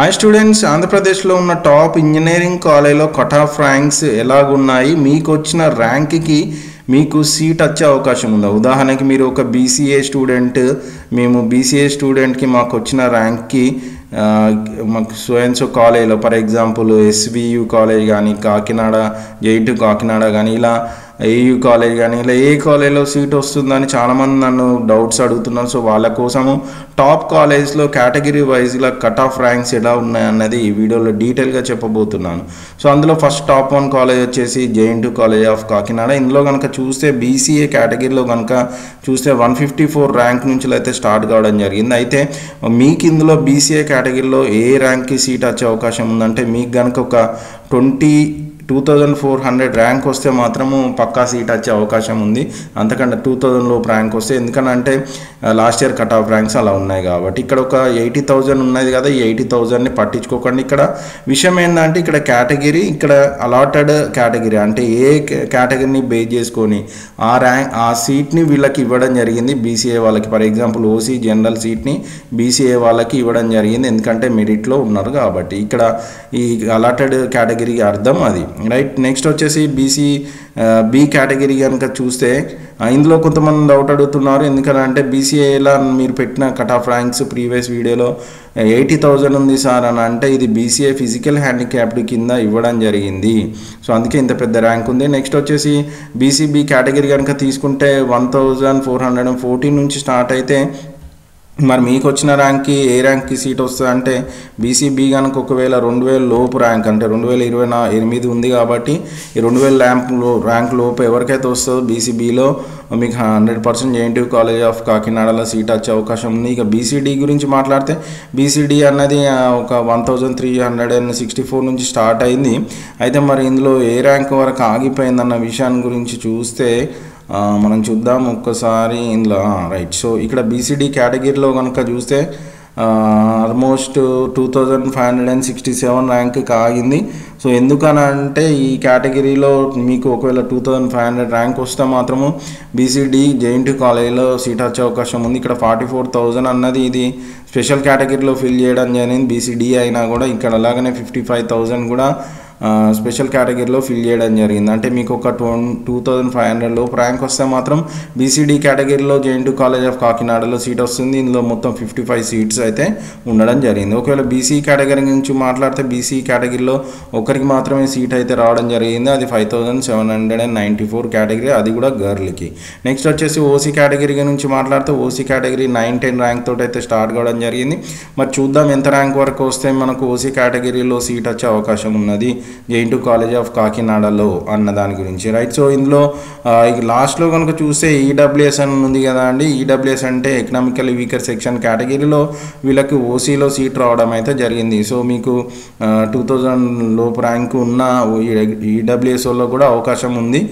Hi students ఆంధ్రప్రదేశ్లో ఉన్న top engineering కాలేజ్లో కటాఫ్ ర్యాంక్స్ ఎలాగున్నాయి? మీకు వచ్చిన ర్యాంక్కి మీకు సీట్ వచ్చే అవకాశం ఉందా? ఉదాహరణకి మీరు ఒక బీసీఏ స్టూడెంట్ మేము బీసీఏ స్టూడెంట్కి మాకు వచ్చిన ర్యాంక్కి మాకు సో కాలేజ్లో ఫర్ ఎగ్జాంపుల్ ఎస్వియు కాలేజ్ కానీ కాకినాడ జైటు కాకినాడ కానీ ఇలా ఏయు కాలేజ్ కానీ ఇలా ఏ కాలేజ్లో సీట్ వస్తుందని చాలామంది నన్ను డౌట్స్ అడుగుతున్నారు. సో వాళ్ళ కోసము టాప్ కాలేజ్లో కేటగిరీ వైజ్గా కట్ ఆఫ్ ర్యాంక్స్ ఎలా ఉన్నాయన్నది ఈ వీడియోలో డీటెయిల్గా చెప్పబోతున్నాను. సో అందులో ఫస్ట్ టాప్ వన్ కాలేజ్ వచ్చేసి జేఎన్టీ కాలేజ్ ఆఫ్ కాకినాడ. ఇందులో కనుక చూస్తే బీసీఏ కేటగిరీలో కనుక చూస్తే వన్ ఫిఫ్టీ ఫోర్ ర్యాంక్ నుంచి అయితే స్టార్ట్ కావడం జరిగింది. అయితే మీకు ఇందులో బీసీఏ కేటగిరీలో ఏ ర్యాంక్కి సీట్ వచ్చే అవకాశం ఉందంటే మీకు కనుక ఒక twenty two thousand four hundred rank వస్తే మాత్రము పక్కా సీట్ వచ్చే అవకాశం ఉంది. అంతకంటే టూ థౌజండ్ లోపు ర్యాంక్ వస్తే ఎందుకంటే last year cut off ranks అలా ఉన్నాయి కాబట్టి ఇక్కడ ఒక ఎయిటీ థౌజండ్ ఉన్నది కదా ఈ ఎయిటీ థౌజండ్ని పట్టించుకోకండి. ఇక్కడ విషయం ఏంటంటే ఇక్కడ కేటగిరీ ఇక్కడ అలాటెడ్ కేటగిరీ అంటే ఏ కేటగిరీని బేస్ చేసుకొని ఆ ర్యాంక్ ఆ సీట్ని వీళ్ళకి ఇవ్వడం జరిగింది. బీసీఏ వాళ్ళకి ఫర్ ఎగ్జాంపుల్ ఓసీ జనరల్ సీట్ని బీసీఏ వాళ్ళకి ఇవ్వడం జరిగింది. ఎందుకంటే మెరిట్లో ఉన్నారు కాబట్టి ఇక్కడ ఈ అలాటెడ్ కేటగిరీకి అర్థం అది. రైట్ నెక్స్ట్ వచ్చేసి బీసీ బి కేటగిరీ కనుక చూస్తే ఇందులో కొంతమంది డౌట్ అడుగుతున్నారు. ఎందుకంటే బీసీఏలా మీరు పెట్టిన కట్ ఆఫ్ ర్యాంక్స్ ప్రీవియస్ వీడియోలో ఎయిటీ థౌజండ్ ఉంది సార్ అని అంటే ఇది బీసీఏ ఫిజికల్ హ్యాండిక్యాప్డ్ కింద ఇవ్వడం జరిగింది. సో అందుకే ఇంత పెద్ద ర్యాంక్ ఉంది. నెక్స్ట్ వచ్చేసి బీసీబీ కేటగిరీ కనుక తీసుకుంటే one thousand four hundred and fourteen నుంచి స్టార్ట్ అయితే మరి మీకు వచ్చిన ర్యాంక్కి ఏ ర్యాంక్కి సీట్ వస్తుంది అంటే బీసీబీ కనుక ఒకవేళ రెండు వేల లోపు ర్యాంక్ అంటే రెండు వేల ఇరవై నా ఎనిమిది ఉంది కాబట్టి ఈ రెండు వేల ర్యాంక్లో ర్యాంక్ లోపు ఎవరికైతే వస్తుందో బీసీబీలో మీకు hundred percent JNT college of కాకినాడలో సీట్ వచ్చే అవకాశం ఉంది. ఇక బీసీడీ గురించి మాట్లాడితే బీసీడీ అన్నది ఒక one thousand three hundred and sixty four నుంచి స్టార్ట్ అయింది. అయితే మరి ఇందులో ఏ ర్యాంక్ వరకు ఆగిపోయిందన్న విషయాన్ని గురించి చూస్తే మనం చూద్దాం ఒక్కసారి ఇందులో. రైట్ సో ఇక్కడ బీసీడీ కేటగిరీలో కనుక చూస్తే almost two thousand five hundred and sixty seven ర్యాంక్కి ఆగింది. సో ఎందుకని అంటే ఈ కేటగిరీలో మీకు ఒకవేళ two thousand five hundred rank వస్తే మాత్రము బీసీడీ జేఎన్టీ కాలేజీలో సీట్ వచ్చే అవకాశం ఉంది. ఇక్కడ ఫార్టీ ఫోర్ థౌజండ్ అన్నది ఇది స్పెషల్ కేటగిరీలో ఫిల్ చేయడం జరిగింది. బీసీడీ అయినా కూడా ఇక్కడ అలాగనే ఫిఫ్టీ ఫైవ్ థౌజండ్ కూడా స్పెషల్ కేటగిరీలో ఫిల్ చేయడం జరిగింది. అంటే మీకు ఒక two two thousand five hundred rank వస్తే మాత్రం బీసీడీ కేటగిరీలో జేఎన్టీ కాలేజ్ ఆఫ్ కాకినాడలో సీట్ వస్తుంది. ఇందులో మొత్తం ఫిఫ్టీ ఫైవ్ సీట్స్ అయితే ఉండడం జరిగింది. ఒకవేళ బీసీ కేటగిరీ నుంచి మాట్లాడితే బీసీ కేటగిరీలో ఒకరికి మాత్రమే సీట్ అయితే రావడం జరిగింది. అది five thousand seven hundred and ninety four category అది కూడా గర్ల్కి నెక్స్ట్ వచ్చేసి ఓసీ కేటగిరీ నుంచి మాట్లాడితే OC category nine ten rank తోటి అయితే స్టార్ట్ కావడం జరిగింది. మరి చూద్దాం ఎంత ర్యాంక్ వరకు వస్తే మనకు ఓసీ కేటగిరీలో సీట్ వచ్చే అవకాశం ఉన్నది. జేఎన్టీ కాలేజ్ ఆఫ్ కాకినాడలో అన్న దాని గురించి రైట్ సో ఇందులో ఇక లాస్ట్లో కనుక చూస్తే ఈడబ్ల్యూఎస్ అని ఉంది కదా అండి. ఈడబ్ల్యూఎస్ అంటే ఎకనామికల్ వీకర్ సెక్షన్ కేటగిరీలో వీళ్ళకి ఓసీలో సీట్ రావడం అయితే జరిగింది. సో మీకు టూ థౌజండ్ లోపు ర్యాంక్ ఉన్న ఈడబ్ల్యూఎస్ఓలో కూడా అవకాశం ఉంది.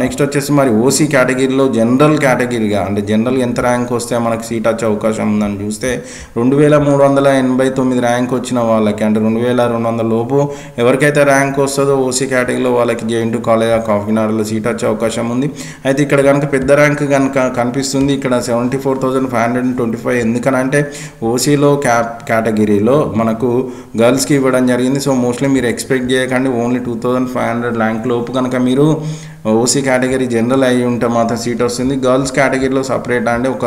నెక్స్ట్ వచ్చేసి మరి ఓసీ కేటగిరీలో జనరల్ కేటగిరీగా అంటే జనరల్ ఎంత ర్యాంక్ వస్తే మనకు సీట్ వచ్చే అవకాశం ఉందని చూస్తే రెండు వేల మూడు వందల ఎనభై తొమ్మిది ర్యాంక్ వచ్చిన వాళ్ళకి అంటే రెండు వేల రెండు వందల లోపు ఎవరికైతే ర్యాంక్ వస్తుందో ఓసీ కేటగిరీలో వాళ్ళకి జేఎన్టు కాలేజ్ ఆఫ్ కాకినాడలో సీట్ వచ్చే అవకాశం ఉంది. అయితే ఇక్కడ కనుక పెద్ద ర్యాంక్ కనుక కనిపిస్తుంది ఇక్కడ seventy four thousand five hundred and twenty five ఎందుకనంటే ఓసీలో క్యాప్ కేటగిరీలో మనకు గర్ల్స్కి ఇవ్వడం జరిగింది. సో మోస్ట్లీ మీరు ఎక్స్పెక్ట్ చేయకండి only two thousand five hundred rank లోపు కనుక మీరు ఓసీ కేటగిరీ జనరల్ అయి ఉంటే మాత్రం సీట్ వస్తుంది. గర్ల్స్ కేటగిరీలో సపరేట్ అంటే ఒక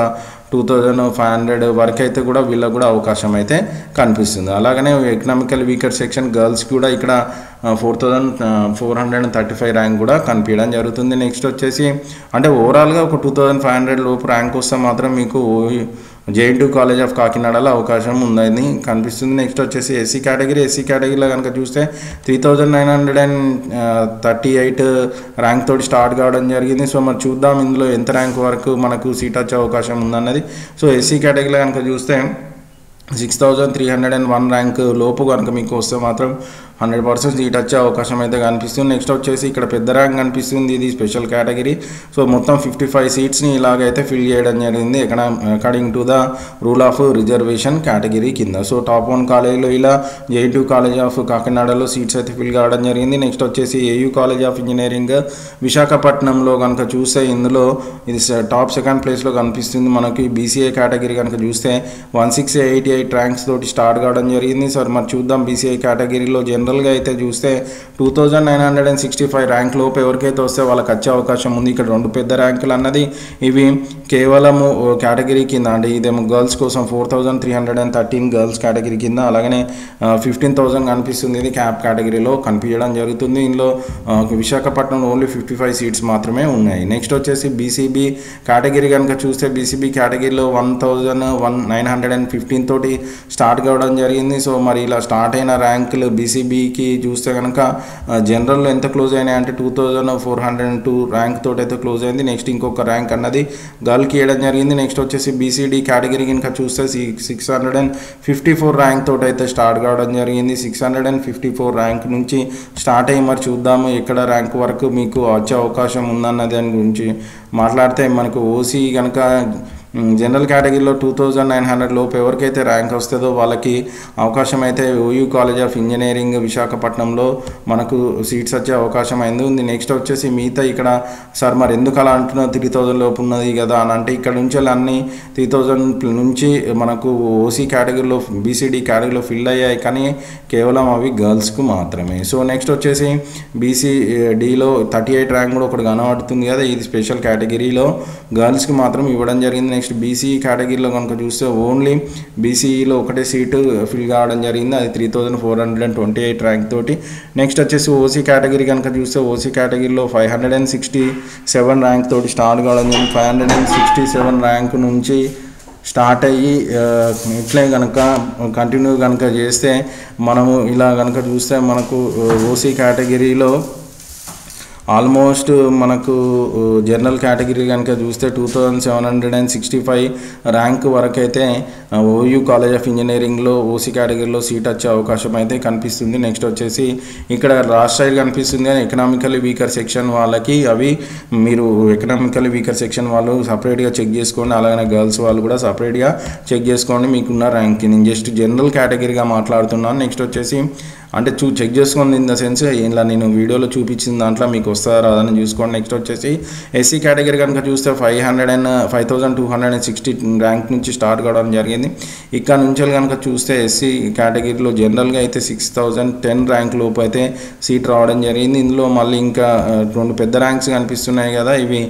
టూ థౌజండ్ ఫైవ్ హండ్రెడ్ వరకు అయితే కూడా వీళ్ళకు కూడా అవకాశం అయితే కనిపిస్తుంది. అలాగనే ఎకనామికల్ వీకర్ సెక్షన్ గర్ల్స్ కూడా ఇక్కడ four thousand four hundred and thirty five rank కూడా కనిపించడం జరుగుతుంది. నెక్స్ట్ వచ్చేసి అంటే ఓవరాల్గా ఒక టూ థౌజండ్ ఫైవ్ హండ్రెడ్ లోపు ర్యాంక్ వస్తే మాత్రం మీకు జేఎన్టీ కాలేజ్ ఆఫ్ కాకినాడలో అవకాశం ఉందని కనిపిస్తుంది. నెక్స్ట్ వచ్చేసి ఎస్సీ కేటగిరీ ఎస్సీ కేటగిరీలో కనుక చూస్తే three thousand nine hundred and thirty eight rank తోటి స్టార్ట్ కావడం జరిగింది. సో మరి చూద్దాం ఇందులో ఎంత ర్యాంక్ వరకు మనకు సీట్ వచ్చే అవకాశం ఉందన్నది. సో ఎస్సీ కేటగిరీలో కనుక చూస్తే six thousand three hundred and one rank లోపు కనుక మీకు వస్తే మాత్రం హండ్రెడ్ పర్సెంట్ సీట్ వచ్చే అవకాశం అయితే కనిపిస్తుంది. నెక్స్ట్ వచ్చేసి ఇక్కడ పెద్ద ర్యాంక్ కనిపిస్తుంది. ఇది స్పెషల్ కేటగిరీ. సో మొత్తం ఫిఫ్టీ ఫైవ్ సీట్స్ని ఇలాగైతే ఫిల్ చేయడం జరిగింది. ఎక్కడ according to the rule of reservation category కింద. సో టాప్ వన్ కాలేజీలో ఇలా జేఎన్టీ కాలేజ్ ఆఫ్ కాకినాడలో సీట్స్ అయితే ఫిల్ కావడం జరిగింది. నెక్స్ట్ వచ్చేసి ఏయూ కాలేజ్ ఆఫ్ ఇంజనీరింగ్ విశాఖపట్నంలో కనుక చూస్తే ఇందులో ఇది టాప్ సెకండ్ ప్లేస్లో కనిపిస్తుంది. మనకి బీసీఏ కేటగిరీ కనుక చూస్తే one six eighty eight ranks తోటి స్టార్ట్ కావడం జరిగింది. సార్ మరి చూద్దాం బీసీఐ కేటగిరీలో జనరల్గా అయితే చూస్తే two thousand nine hundred and sixty five rank లోపు ఎవరికైతే వస్తే వాళ్ళకి వచ్చే అవకాశం ఉంది. ఇక్కడ రెండు పెద్ద ర్యాంకులు అన్నది ఇవి. కేవలము కేటగిరీ కింద అంటే ఇదేమో గర్ల్స్ కోసం four thousand three hundred and thirteen girls category కింద అలాగనే ఫిఫ్టీన్ థౌజండ్ కనిపిస్తుంది ఇది క్యాప్ కేటగిరీలో. కనిపించడం జరుగుతుంది ఇందులో. Visakhapatnam only fifty five seats మాత్రమే ఉన్నాయి. నెక్స్ట్ వచ్చేసి బీసీబీ కేటగిరీ కనుక చూస్తే బీసీబీ కేటగిరీలో one thousand one nine hundred and fifteen తోటి స్టార్ట్ కావడం జరిగింది. సో మరి ఇలా స్టార్ట్ అయిన ర్యాంకులు బీసీబీకి చూస్తే కనుక జనరల్లో ఎంత క్లోజ్ అయినాయి అంటే two thousand four hundred and two rank తోటి అయితే క్లోజ్ అయింది. నెక్స్ట్ ఇంకొక ర్యాంక్ అన్నది గర్ల్కి ఇవ్వడం జరిగింది. నెక్స్ట్ వచ్చేసి బీసీడీ కేటగిరీ కనుక చూస్తే six hundred and fifty four rank తోటి అయితే స్టార్ట్ కావడం జరిగింది. Six hundred and fifty four rank నుంచి స్టార్ట్ అయ్యి మరి చూద్దాము ఎక్కడ ర్యాంక్ వరకు మీకు వచ్చే అవకాశం ఉందన్న దాని గురించి మాట్లాడితే మనకు ఓసీ కనుక జనరల్ కేటగిరీలో టూ థౌజండ్ నైన్ హండ్రెడ్ లోపు ఎవరికైతే ర్యాంక్ వస్తుందో వాళ్ళకి అవకాశం అయితే ఓయూ కాలేజ్ ఆఫ్ ఇంజనీరింగ్ విశాఖపట్నంలో మనకు సీట్స్ వచ్చే అవకాశం అయింది. ఉంది. నెక్స్ట్ వచ్చేసి మిగతా ఇక్కడ సార్ మరి ఎందుకు అలా అంటున్నారు? త్రీ థౌజండ్ లోపు ఉన్నది కదా అని అంటే ఇక్కడ నుంచి అన్ని త్రీ థౌజండ్ నుంచి మనకు ఓసీ కేటగిరీలో బీసీడీ కేటగిరీలో ఫిల్ అయ్యాయి కానీ కేవలం అవి గర్ల్స్కు మాత్రమే. సో నెక్స్ట్ వచ్చేసి బీసీ డీలో థర్టీ ఎయిట్ ర్యాంక్ కూడా ఒకటి కనబడుతుంది కదా. ఇది స్పెషల్ కేటగిరీలో గర్ల్స్కి మాత్రం ఇవ్వడం జరిగింది. నెక్స్ట్ బీసీ కేటగిరీలో కనుక చూస్తే ఓన్లీ బీసీఈలో ఒకటే సీటు ఫిల్ కావడం జరిగింది. అది three thousand four hundred and twenty eight rank తోటి. నెక్స్ట్ వచ్చేసి ఓసీ కేటగిరీ కనుక చూస్తే ఓసీ కేటగిరీలో five hundred and sixty seven rank తోటి స్టార్ట్ కావడం జరిగింది. Five hundred and sixty seven rank నుంచి స్టార్ట్ అయ్యి ఇట్లే కనుక కంటిన్యూ కనుక చేస్తే మనము ఇలా కనుక చూస్తే మనకు ఓసీ కేటగిరీలో ఆల్మోస్ట్ మనకు జనరల్ కేటగిరీ కనుక చూస్తే two thousand seven hundred and sixty five rank వరకు అయితే ఓయూ కాలేజ్ ఆఫ్ ఇంజనీరింగ్లో ఓసీ కేటగిరీలో సీట్ వచ్చే అవకాశం అయితే కనిపిస్తుంది. నెక్స్ట్ వచ్చేసి ఇక్కడ లాస్ట్ సైడ్ కనిపిస్తుంది కానీ ఎకనామికలీ వీకర్ సెక్షన్ వాళ్ళకి అవి మీరు ఎకనామికలీ వీకర్ సెక్షన్ వాళ్ళు సపరేట్గా చెక్ చేసుకోండి. అలాగే గర్ల్స్ వాళ్ళు కూడా సపరేట్గా చెక్ చేసుకోండి. మీకున్న ర్యాంక్ నేను జస్ట్ జనరల్ కేటగిరీగా మాట్లాడుతున్నాను. నెక్స్ట్ వచ్చేసి అంటే చూ చెక్ చేసుకోండి ఇన్ ద సెన్స్ ఇలా నేను వీడియోలో చూపించిన దాంట్లో మీకు వస్తుందా రాదని చూసుకోండి. నెక్స్ట్ వచ్చేసి ఎస్సీ కేటగిరీ కనుక చూస్తే five hundred and five thousand two hundred and sixty rank నుంచి స్టార్ట్ కావడం జరిగింది. ఇక్కడ నుంచి కనుక చూస్తే ఎస్సీ కేటగిరీలో జనరల్గా అయితే సిక్స్ థౌజండ్ టెన్ ర్యాంక్ లోపు అయితే సీట్ రావడం జరిగింది. ఇందులో మళ్ళీ ఇంకా రెండు పెద్ద ర్యాంక్స్ కనిపిస్తున్నాయి కదా. ఇవి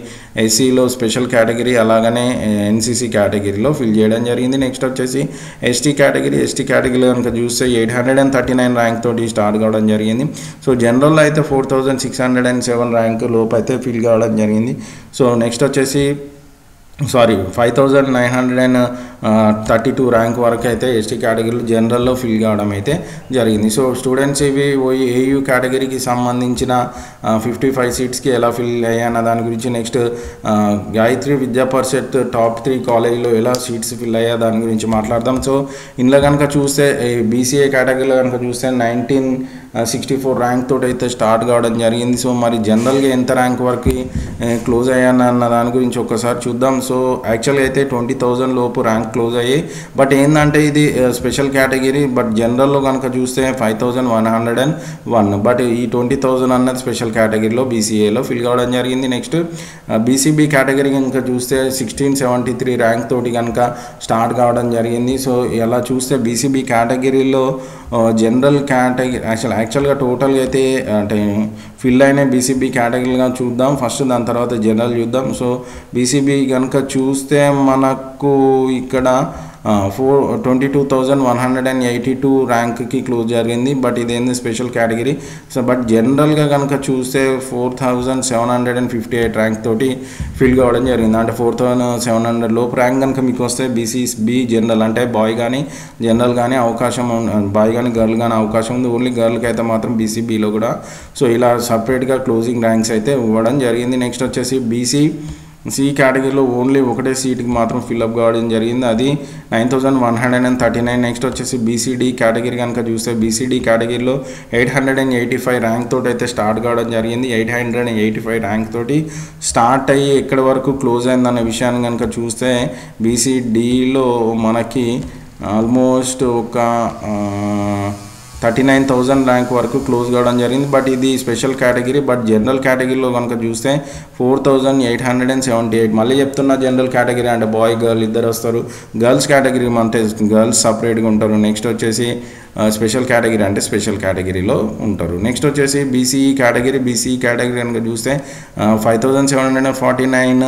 ఎస్సీలో స్పెషల్ కేటగిరీ అలాగనే ఎన్సీసీ కేటగిరీలో ఫిల్ చేయడం జరిగింది. నెక్స్ట్ వచ్చేసి ఎస్టీ కేటగిరీ. ఎస్టీ కేటగిరీలో కనుక చూస్తే eight hundred and thirty nine rank తోటి స్టార్ట్ కావడం జరిగింది. సో జనరల్లో అయితే four thousand six hundred and seven rank లోపు అయితే ఫిల్ కావడం జరిగింది. సో నెక్స్ట్ వచ్చేసి sorry five thousand nine hundred and thirty two rank వరకు అయితే ఎస్టీ కేటగిరీలో జనరల్లో ఫిల్ కావడం అయితే జరిగింది. సో స్టూడెంట్స్ ఇవి ఏయూ కేటగిరీకి సంబంధించిన ఫిఫ్టీ ఫైవ్ సీట్స్కి ఎలా ఫిల్ అయ్యాయన్న దాని గురించి నెక్స్ట్ గాయత్రి విద్యా పరిషత్ టాప్ త్రీ కాలేజీలో ఎలా సీట్స్ ఫిల్ అయ్యా దాని గురించి మాట్లాడదాం. సో ఇందులో కనుక చూస్తే బీసీఏ కేటగిరీలో కనుక చూస్తే నైన్టీన్ సిక్స్టీ ఫోర్ ర్యాంక్ తోటి అయితే స్టార్ట్ కావడం జరిగింది. సో మరి జనరల్గా ఎంత ర్యాంక్ వరకు క్లోజ్ అయ్యాను అన్న దాని గురించి ఒక్కసారి చూద్దాం. సో యాక్చువల్గా అయితే ట్వంటీ థౌజండ్ లోపు ర్యాంక్ క్లోజ్ అయ్యాయి బట్ ఏంటంటే ఇది స్పెషల్ కేటగిరీ బట్ జనరల్లో కనుక చూస్తే five thousand one hundred and one but ఈ ట్వంటీ థౌజండ్ అన్నది స్పెషల్ కేటగిరీలో బీసీఏలో ఫిల్ కావడం జరిగింది. నెక్స్ట్ బీసీబీ కేటగిరీ కనుక చూస్తే సిక్స్టీన్ సెవెంటీ త్రీ ర్యాంక్ తోటి కనుక స్టార్ట్ కావడం జరిగింది. సో ఎలా చూస్తే బీసీబీ కేటగిరీలో జనరల్ కేటగిరీ యాక్చువల్ యాక్చువల్గా టోటల్గా అయితే అంటే ఫిల్ అయిన బీసీబీ కేటగిరీగా చూద్దాం. ఫస్ట్ దాని తర్వాత జనరల్ చూద్దాం. సో బీసీబీ కనుక చూస్తే మనకు ఇక్కడ four twenty two thousand one hundred and eighty two ర్యాంక్కి close జరిగింది. బట్ ఇదేంది స్పెషల్ కేటగిరీ సో బట్ జనరల్గా కనుక చూస్తే four thousand seven hundred and fifty eight rank తోటి ఫిల్ కావడం జరిగింది. అంటే ఫోర్ థౌజండ్ సెవెన్ హండ్రెడ్ లోపు ర్యాంక్ కనుక మీకు వస్తే బీసీస్ బి జనరల్ అంటే బాయ్ కానీ జనరల్ కానీ అవకాశం బాయ్ కానీ గర్ల్ కానీ అవకాశం ఉంది. ఓన్లీ గర్ల్కి అయితే మాత్రం బీసీబీలో కూడా. సో ఇలా సపరేట్గా క్లోజింగ్ ర్యాంక్స్ అయితే ఇవ్వడం జరిగింది. నెక్స్ట్ వచ్చేసి బీసీ సి కేటగిరీలో ఓన్లీ ఒకటే సీట్కి మాత్రం ఫిల్అప్ కావడం జరిగింది. అది nine thousand one hundred and thirty nine next వచ్చేసి బీసీడీ కేటగిరీ కనుక చూస్తే బీసీడీ కేటగిరీలో eight hundred and eighty five rank తోటి అయితే స్టార్ట్ కావడం జరిగింది. Eight hundred and eighty five rank తోటి స్టార్ట్ అయ్యి ఎక్కడి వరకు క్లోజ్ అయిందన్న విషయాన్ని కనుక చూస్తే బీసీడీలో మనకి ఆల్మోస్ట్ ఒక థర్టీ నైన్ థౌజండ్ ర్యాంక్ వరకు క్లోజ్ కావడం జరిగింది. బట్ ఇది స్పెషల్ కేటగిరీ బట్ జనరల్ కేటగిరీలో కనుక చూస్తే four thousand eight hundred and seventy eight. మళ్ళీ చెప్తున్నా జనరల్ కేటగిరీ అంటే బాయ్ గర్ల్ ఇద్దరు వస్తారు. గర్ల్స్ కేటగిరీ అంటే గర్ల్స్ సపరేట్గా ఉంటారు. నెక్స్ట్ వచ్చేసి స్పెషల్ కేటగిరీ అంటే స్పెషల్ కేటగిరీలో ఉంటారు. నెక్స్ట్ వచ్చేసి బీసీఈ కేటగిరీ బీసీఈ కేటగిరీ కనుక చూస్తే five thousand seven hundred and forty nine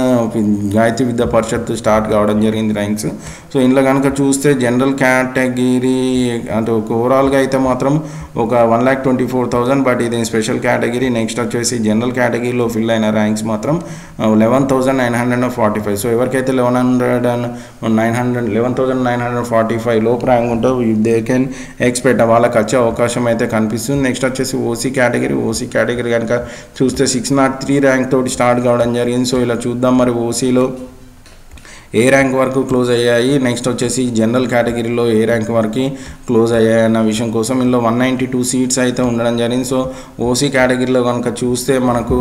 Gayatri Vidya Parishad start కావడం జరిగింది ర్యాంక్స్ సో ఇందులో కనుక చూస్తే జనరల్ కేటగిరీ అంటే ఓవరాల్గా అయితే మాత్రం ఒక one lakh twenty four thousand but ఇది స్పెషల్ కేటగిరీ నెక్స్ట్ వచ్చేసి జనరల్ కేటగిరీలో ఫిల్ అయిన ర్యాంక్స్ మాత్రం eleven thousand nine hundred and forty five so ఎవరికైతే eleven hundred and nine hundred eleven thousand nine hundred forty five లోపు rank ఉంటుందో they can expect వాళ్ళకి వచ్చే అవకాశం అయితే కనిపిస్తుంది. నెక్స్ట్ వచ్చేసి ఓసీ కేటగిరీ. ఓసీ కేటగిరీ కనుక చూస్తే సిక్స్ నాట్ త్రీ ర్యాంక్ తోటి స్టార్ట్ కావడం జరిగింది. సో ఇలా చూద్దాం మరి ఓసీలో ఏ ర్యాంక్ వరకు క్లోజ్ అయ్యాయి. నెక్స్ట్ వచ్చేసి జనరల్ కేటగిరీలో ఏ ర్యాంక్ వరకు క్లోజ్ అయ్యాయన్న విషయం కోసం ఇందులో వన్ నైంటీ టూ సీట్స్ అయితే ఉండడం జరిగింది. సో ఓసీ కేటగిరీలో కనుక చూస్తే మనకు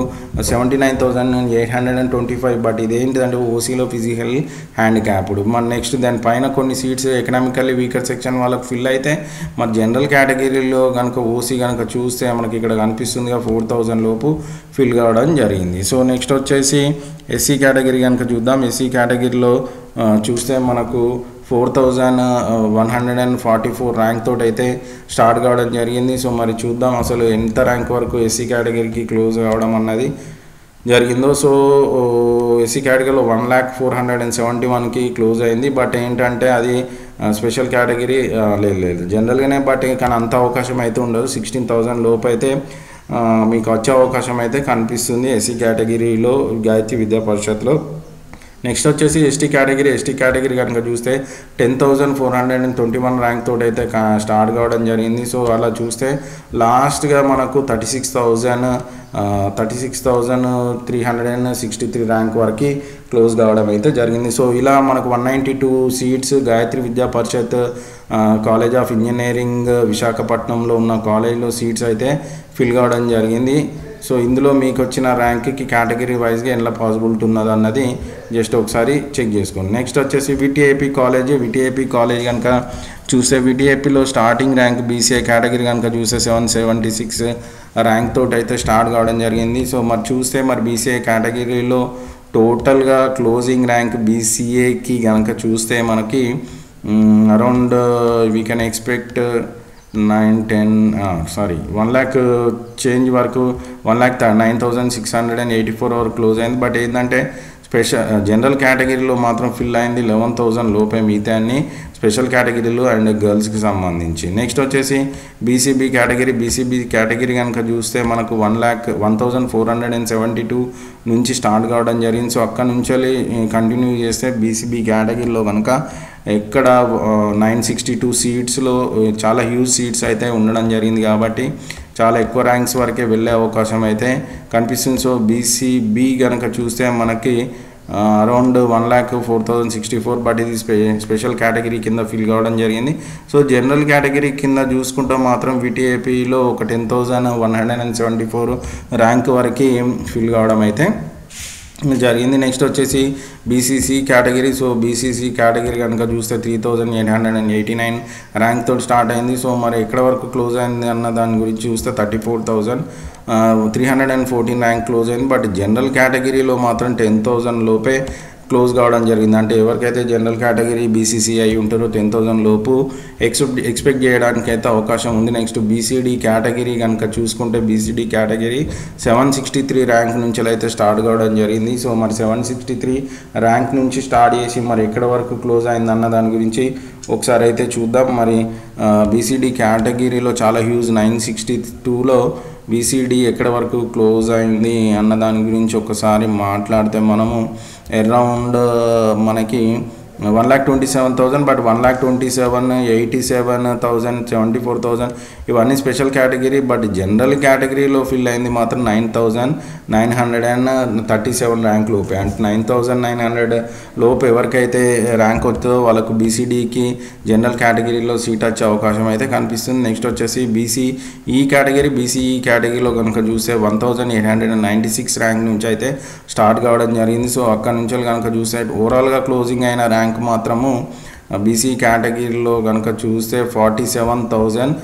seventy nine thousand eight hundred and twenty five but ఇదేంటిదంటే ఓసీలో ఫిజికల్ హ్యాండిక్యాప్డ్ మన నెక్స్ట్ దాని పైన కొన్ని సీట్స్ ఎకనామికల్లీ వీకర్ సెక్షన్ వాళ్ళకి ఫిల్ అయితే మరి జనరల్ కేటగిరీలో కనుక ఓసీ కనుక చూస్తే మనకి ఇక్కడ కనిపిస్తుందిగా ఫోర్ థౌజండ్ లోపు ఫిల్ కావడం జరిగింది. సో నెక్స్ట్ వచ్చేసి ఎస్సీ కేటగిరీ కనుక చూద్దాం. ఎస్సీ కేటగిరీలో చూస్తే మనకు four thousand one hundred and forty four rank తోటి అయితే స్టార్ట్ కావడం జరిగింది. సో మరి చూద్దాం అసలు ఎంత ర్యాంక్ వరకు ఎస్సీ కేటగిరీకి క్లోజ్ కావడం అన్నది జరిగిందో. సో ఎస్సీ కేటగిరీలో one lakh four hundred and seventy వన్కి క్లోజ్ అయింది. బట్ ఏంటంటే అది స్పెషల్ కేటగిరీ లేదు లేదు జనరల్గానే బట్ కానీ అంత అవకాశం అయితే ఉండదు. సిక్స్టీన్ థౌజండ్ లోపు అయితే మీకు వచ్చే అవకాశం అయితే కనిపిస్తుంది. ఎస్సీ కేటగిరీలో గాయత్రి విద్యా పరిషత్లో. నెక్స్ట్ వచ్చేసి ఎస్టీ కేటగిరీ ఎస్టీ కేటగిరీ కనుక చూస్తే ten thousand four hundred and twenty one rank తోటి అయితే స్టార్ట్ కావడం జరిగింది. సో అలా చూస్తే లాస్ట్గా మనకు thirty six thousand thirty six thousand three hundred and sixty three rank వరకు క్లోజ్ కావడం అయితే జరిగింది. సో ఇలా మనకు one ninety two seats Gayatri Vidya Parishad college of engineering విశాఖపట్నంలో ఉన్న కాలేజ్లో సీట్స్ అయితే ఫిల్ కావడం జరిగింది. సో ఇందులో మీకు వచ్చిన ర్యాంక్కి కేటగిరీ వైజ్గా ఎలా పాసిబిలిటీ ఉన్నది అన్నది జస్ట్ ఒకసారి చెక్ చేసుకోండి. నెక్స్ట్ వచ్చేసి విటిఐపి కాలేజ్ విటిఐపి కాలేజ్ కనుక చూస్తే విటిఐపిలో స్టార్టింగ్ ర్యాంక్ బీసీఏ కేటగిరీ కనుక చూస్తే సెవెన్ సెవెంటీ సిక్స్ ర్యాంక్ తోటి అయితే స్టార్ట్ కావడం జరిగింది. సో మరి చూస్తే మరి బీసీఏ కేటగిరీలో టోటల్గా క్లోజింగ్ ర్యాంక్ బీసీఏకి కనుక చూస్తే మనకి around we can expect nine ten sorry one lakh change వరకు one lakh nine thousand six hundred and eighty four వరకు క్లోజ్ అయింది. బట్ ఏంటంటే స్పెషల్ జనరల్ కేటగిరీలో మాత్రం ఫిల్ అయింది లెవెన్ థౌజండ్ లోపే మిగతా అన్ని స్పెషల్ కేటగిరీలు అండ్ గర్ల్స్కి సంబంధించి. నెక్స్ట్ వచ్చేసి బీసీబీ కేటగిరీ బీసీబీ కేటగిరీ కనుక చూస్తే మనకు one lakh one thousand four hundred and seventy two నుంచి స్టార్ట్ కావడం జరిగింది. సో అక్కడ నుంచి కంటిన్యూ చేస్తే బీసీబీ కేటగిరీలో కనుక ఎక్కడ నైన్ సిక్స్టీ టూ సీట్స్లో చాలా హ్యూజ్ సీట్స్ అయితే ఉండడం జరిగింది కాబట్టి చాలా ఎక్కువ ర్యాంక్స్ వరకే వెళ్ళే అవకాశం అయితే కనిపిస్తుంది. సో బీసీబీ కనుక చూస్తే మనకి around one lakh four thousand sixty four but ఇది స్పె స్పెషల్ కేటగిరీ కింద ఫిల్ కావడం జరిగింది. సో జనరల్ కేటగిరీ కింద చూసుకుంటే మాత్రం విటిఏపీలో ఒక ten thousand one hundred and seventy four rank వరకు ఫిల్ కావడం అయితే జరిగింది. నెక్స్ట్ వచ్చేసి BCC category. So BCC category కనుక చూస్తే three thousand eight hundred and eighty nine rank తోటి స్టార్ట్ అయింది. సో మరి ఎక్కడ వరకు క్లోజ్ అయింది అన్న దాని గురించి చూస్తే thirty four thousand three hundred and fourteen rank close అయింది. బట్ జనరల్ కేటగిరీలో మాత్రం టెన్ థౌజండ్ లోపే క్లోజ్ కావడం జరిగింది. అంటే ఎవరికైతే జనరల్ కేటగిరీ బీసీసీ అయి ఉంటారో టెన్ థౌజండ్ లోపు ఎక్స్పెక్ట్ ఎక్స్పెక్ట్ చేయడానికి అయితే అవకాశం ఉంది. నెక్స్ట్ బీసీడీ కేటగిరీ కనుక చూసుకుంటే BCD category seven sixty three rank నుంచి అయితే స్టార్ట్ కావడం జరిగింది. సో మరి సెవెన్ సిక్స్టీ త్రీ ర్యాంక్ నుంచి స్టార్ట్ చేసి మరి ఎక్కడ వరకు క్లోజ్ అయింది అన్న దాని గురించి ఒకసారి అయితే చూద్దాం. మరి బీసీడీ కేటగిరీలో చాలా హ్యూజ్ నైన్ సిక్స్టీ టూలో బీసీడీ ఎక్కడ వరకు క్లోజ్ అయింది అన్న దాని గురించి ఒకసారి మాట్లాడితే మనము అరౌండ్ మనకి one lakh twenty seven thousand but one lakh twenty seven eighty seven thousand seventy four thousand ఇవన్నీ స్పెషల్ కేటగిరీ బట్ జనరల్ కేటగిరీలో ఫిల్ అయింది మాత్రం nine thousand nine hundred and thirty seven rank లోపే. అంటే నైన్ థౌసండ్ నైన్ హండ్రెడ్ లోపు ఎవరికైతే rank వస్తుందో వాళ్ళకు బీసీడీకి జనరల్ కేటగిరీలో సీట్ వచ్చే అవకాశం అయితే కనిపిస్తుంది. నెక్స్ట్ వచ్చేసి బీసీ ఈ కేటగిరీ బీసీఈ కేటగిరీలో కనుక చూస్తే one thousand eight hundred and ninety six rank నుంచి అయితే స్టార్ట్ కావడం జరిగింది. సో అక్కడ నుంచి కనుక చూస్తే ఓవరాల్గా క్లోజింగ్ అయిన ర్యాంక్ మాత్రము బీసీ కేటగిరీలో కనుక చూస్తే ఫార్టీ సెవెన్ థౌజండ్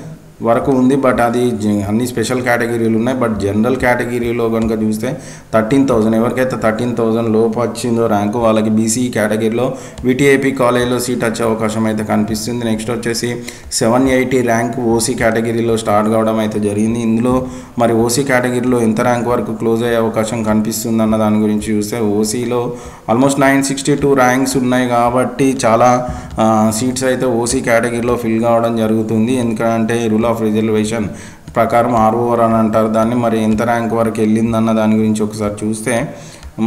వరకు ఉంది బట్ అది అన్ని స్పెషల్ కేటగిరీలు ఉన్నాయి. బట్ జనరల్ కేటగిరీలో కనుక చూస్తే థర్టీన్ థౌజండ్ ఎవరికైతే థర్టీన్ థౌజండ్ లోపు వచ్చిందో ర్యాంకు వాళ్ళకి బీసీ కేటగిరీలో విటీఐపీ కాలేజీలో సీట్ వచ్చే అవకాశం అయితే కనిపిస్తుంది. నెక్స్ట్ వచ్చేసి సెవెన్ ఎయిటీ ర్యాంక్ ఓసీ కేటగిరీలో స్టార్ట్ కావడం అయితే జరిగింది. ఇందులో మరి ఓసీ కేటగిరీలో ఎంత ర్యాంక్ వరకు క్లోజ్ అయ్యే అవకాశం కనిపిస్తుంది అన్న దాని గురించి చూస్తే ఓసీలో almost nine sixty two ranks ఉన్నాయి కాబట్టి చాలా సీట్స్ అయితే ఓసీ కేటగిరీలో ఫిల్ కావడం జరుగుతుంది. ఎందుకంటే రూల్ ఆఫ్ రిజర్వేషన్ ప్రకారం ఆర్ఓఆర్ అని అంటారు. దాన్ని మరి ఎంత ర్యాంక్ వరకు వెళ్ళిందన్న దాని గురించి ఒకసారి చూస్తే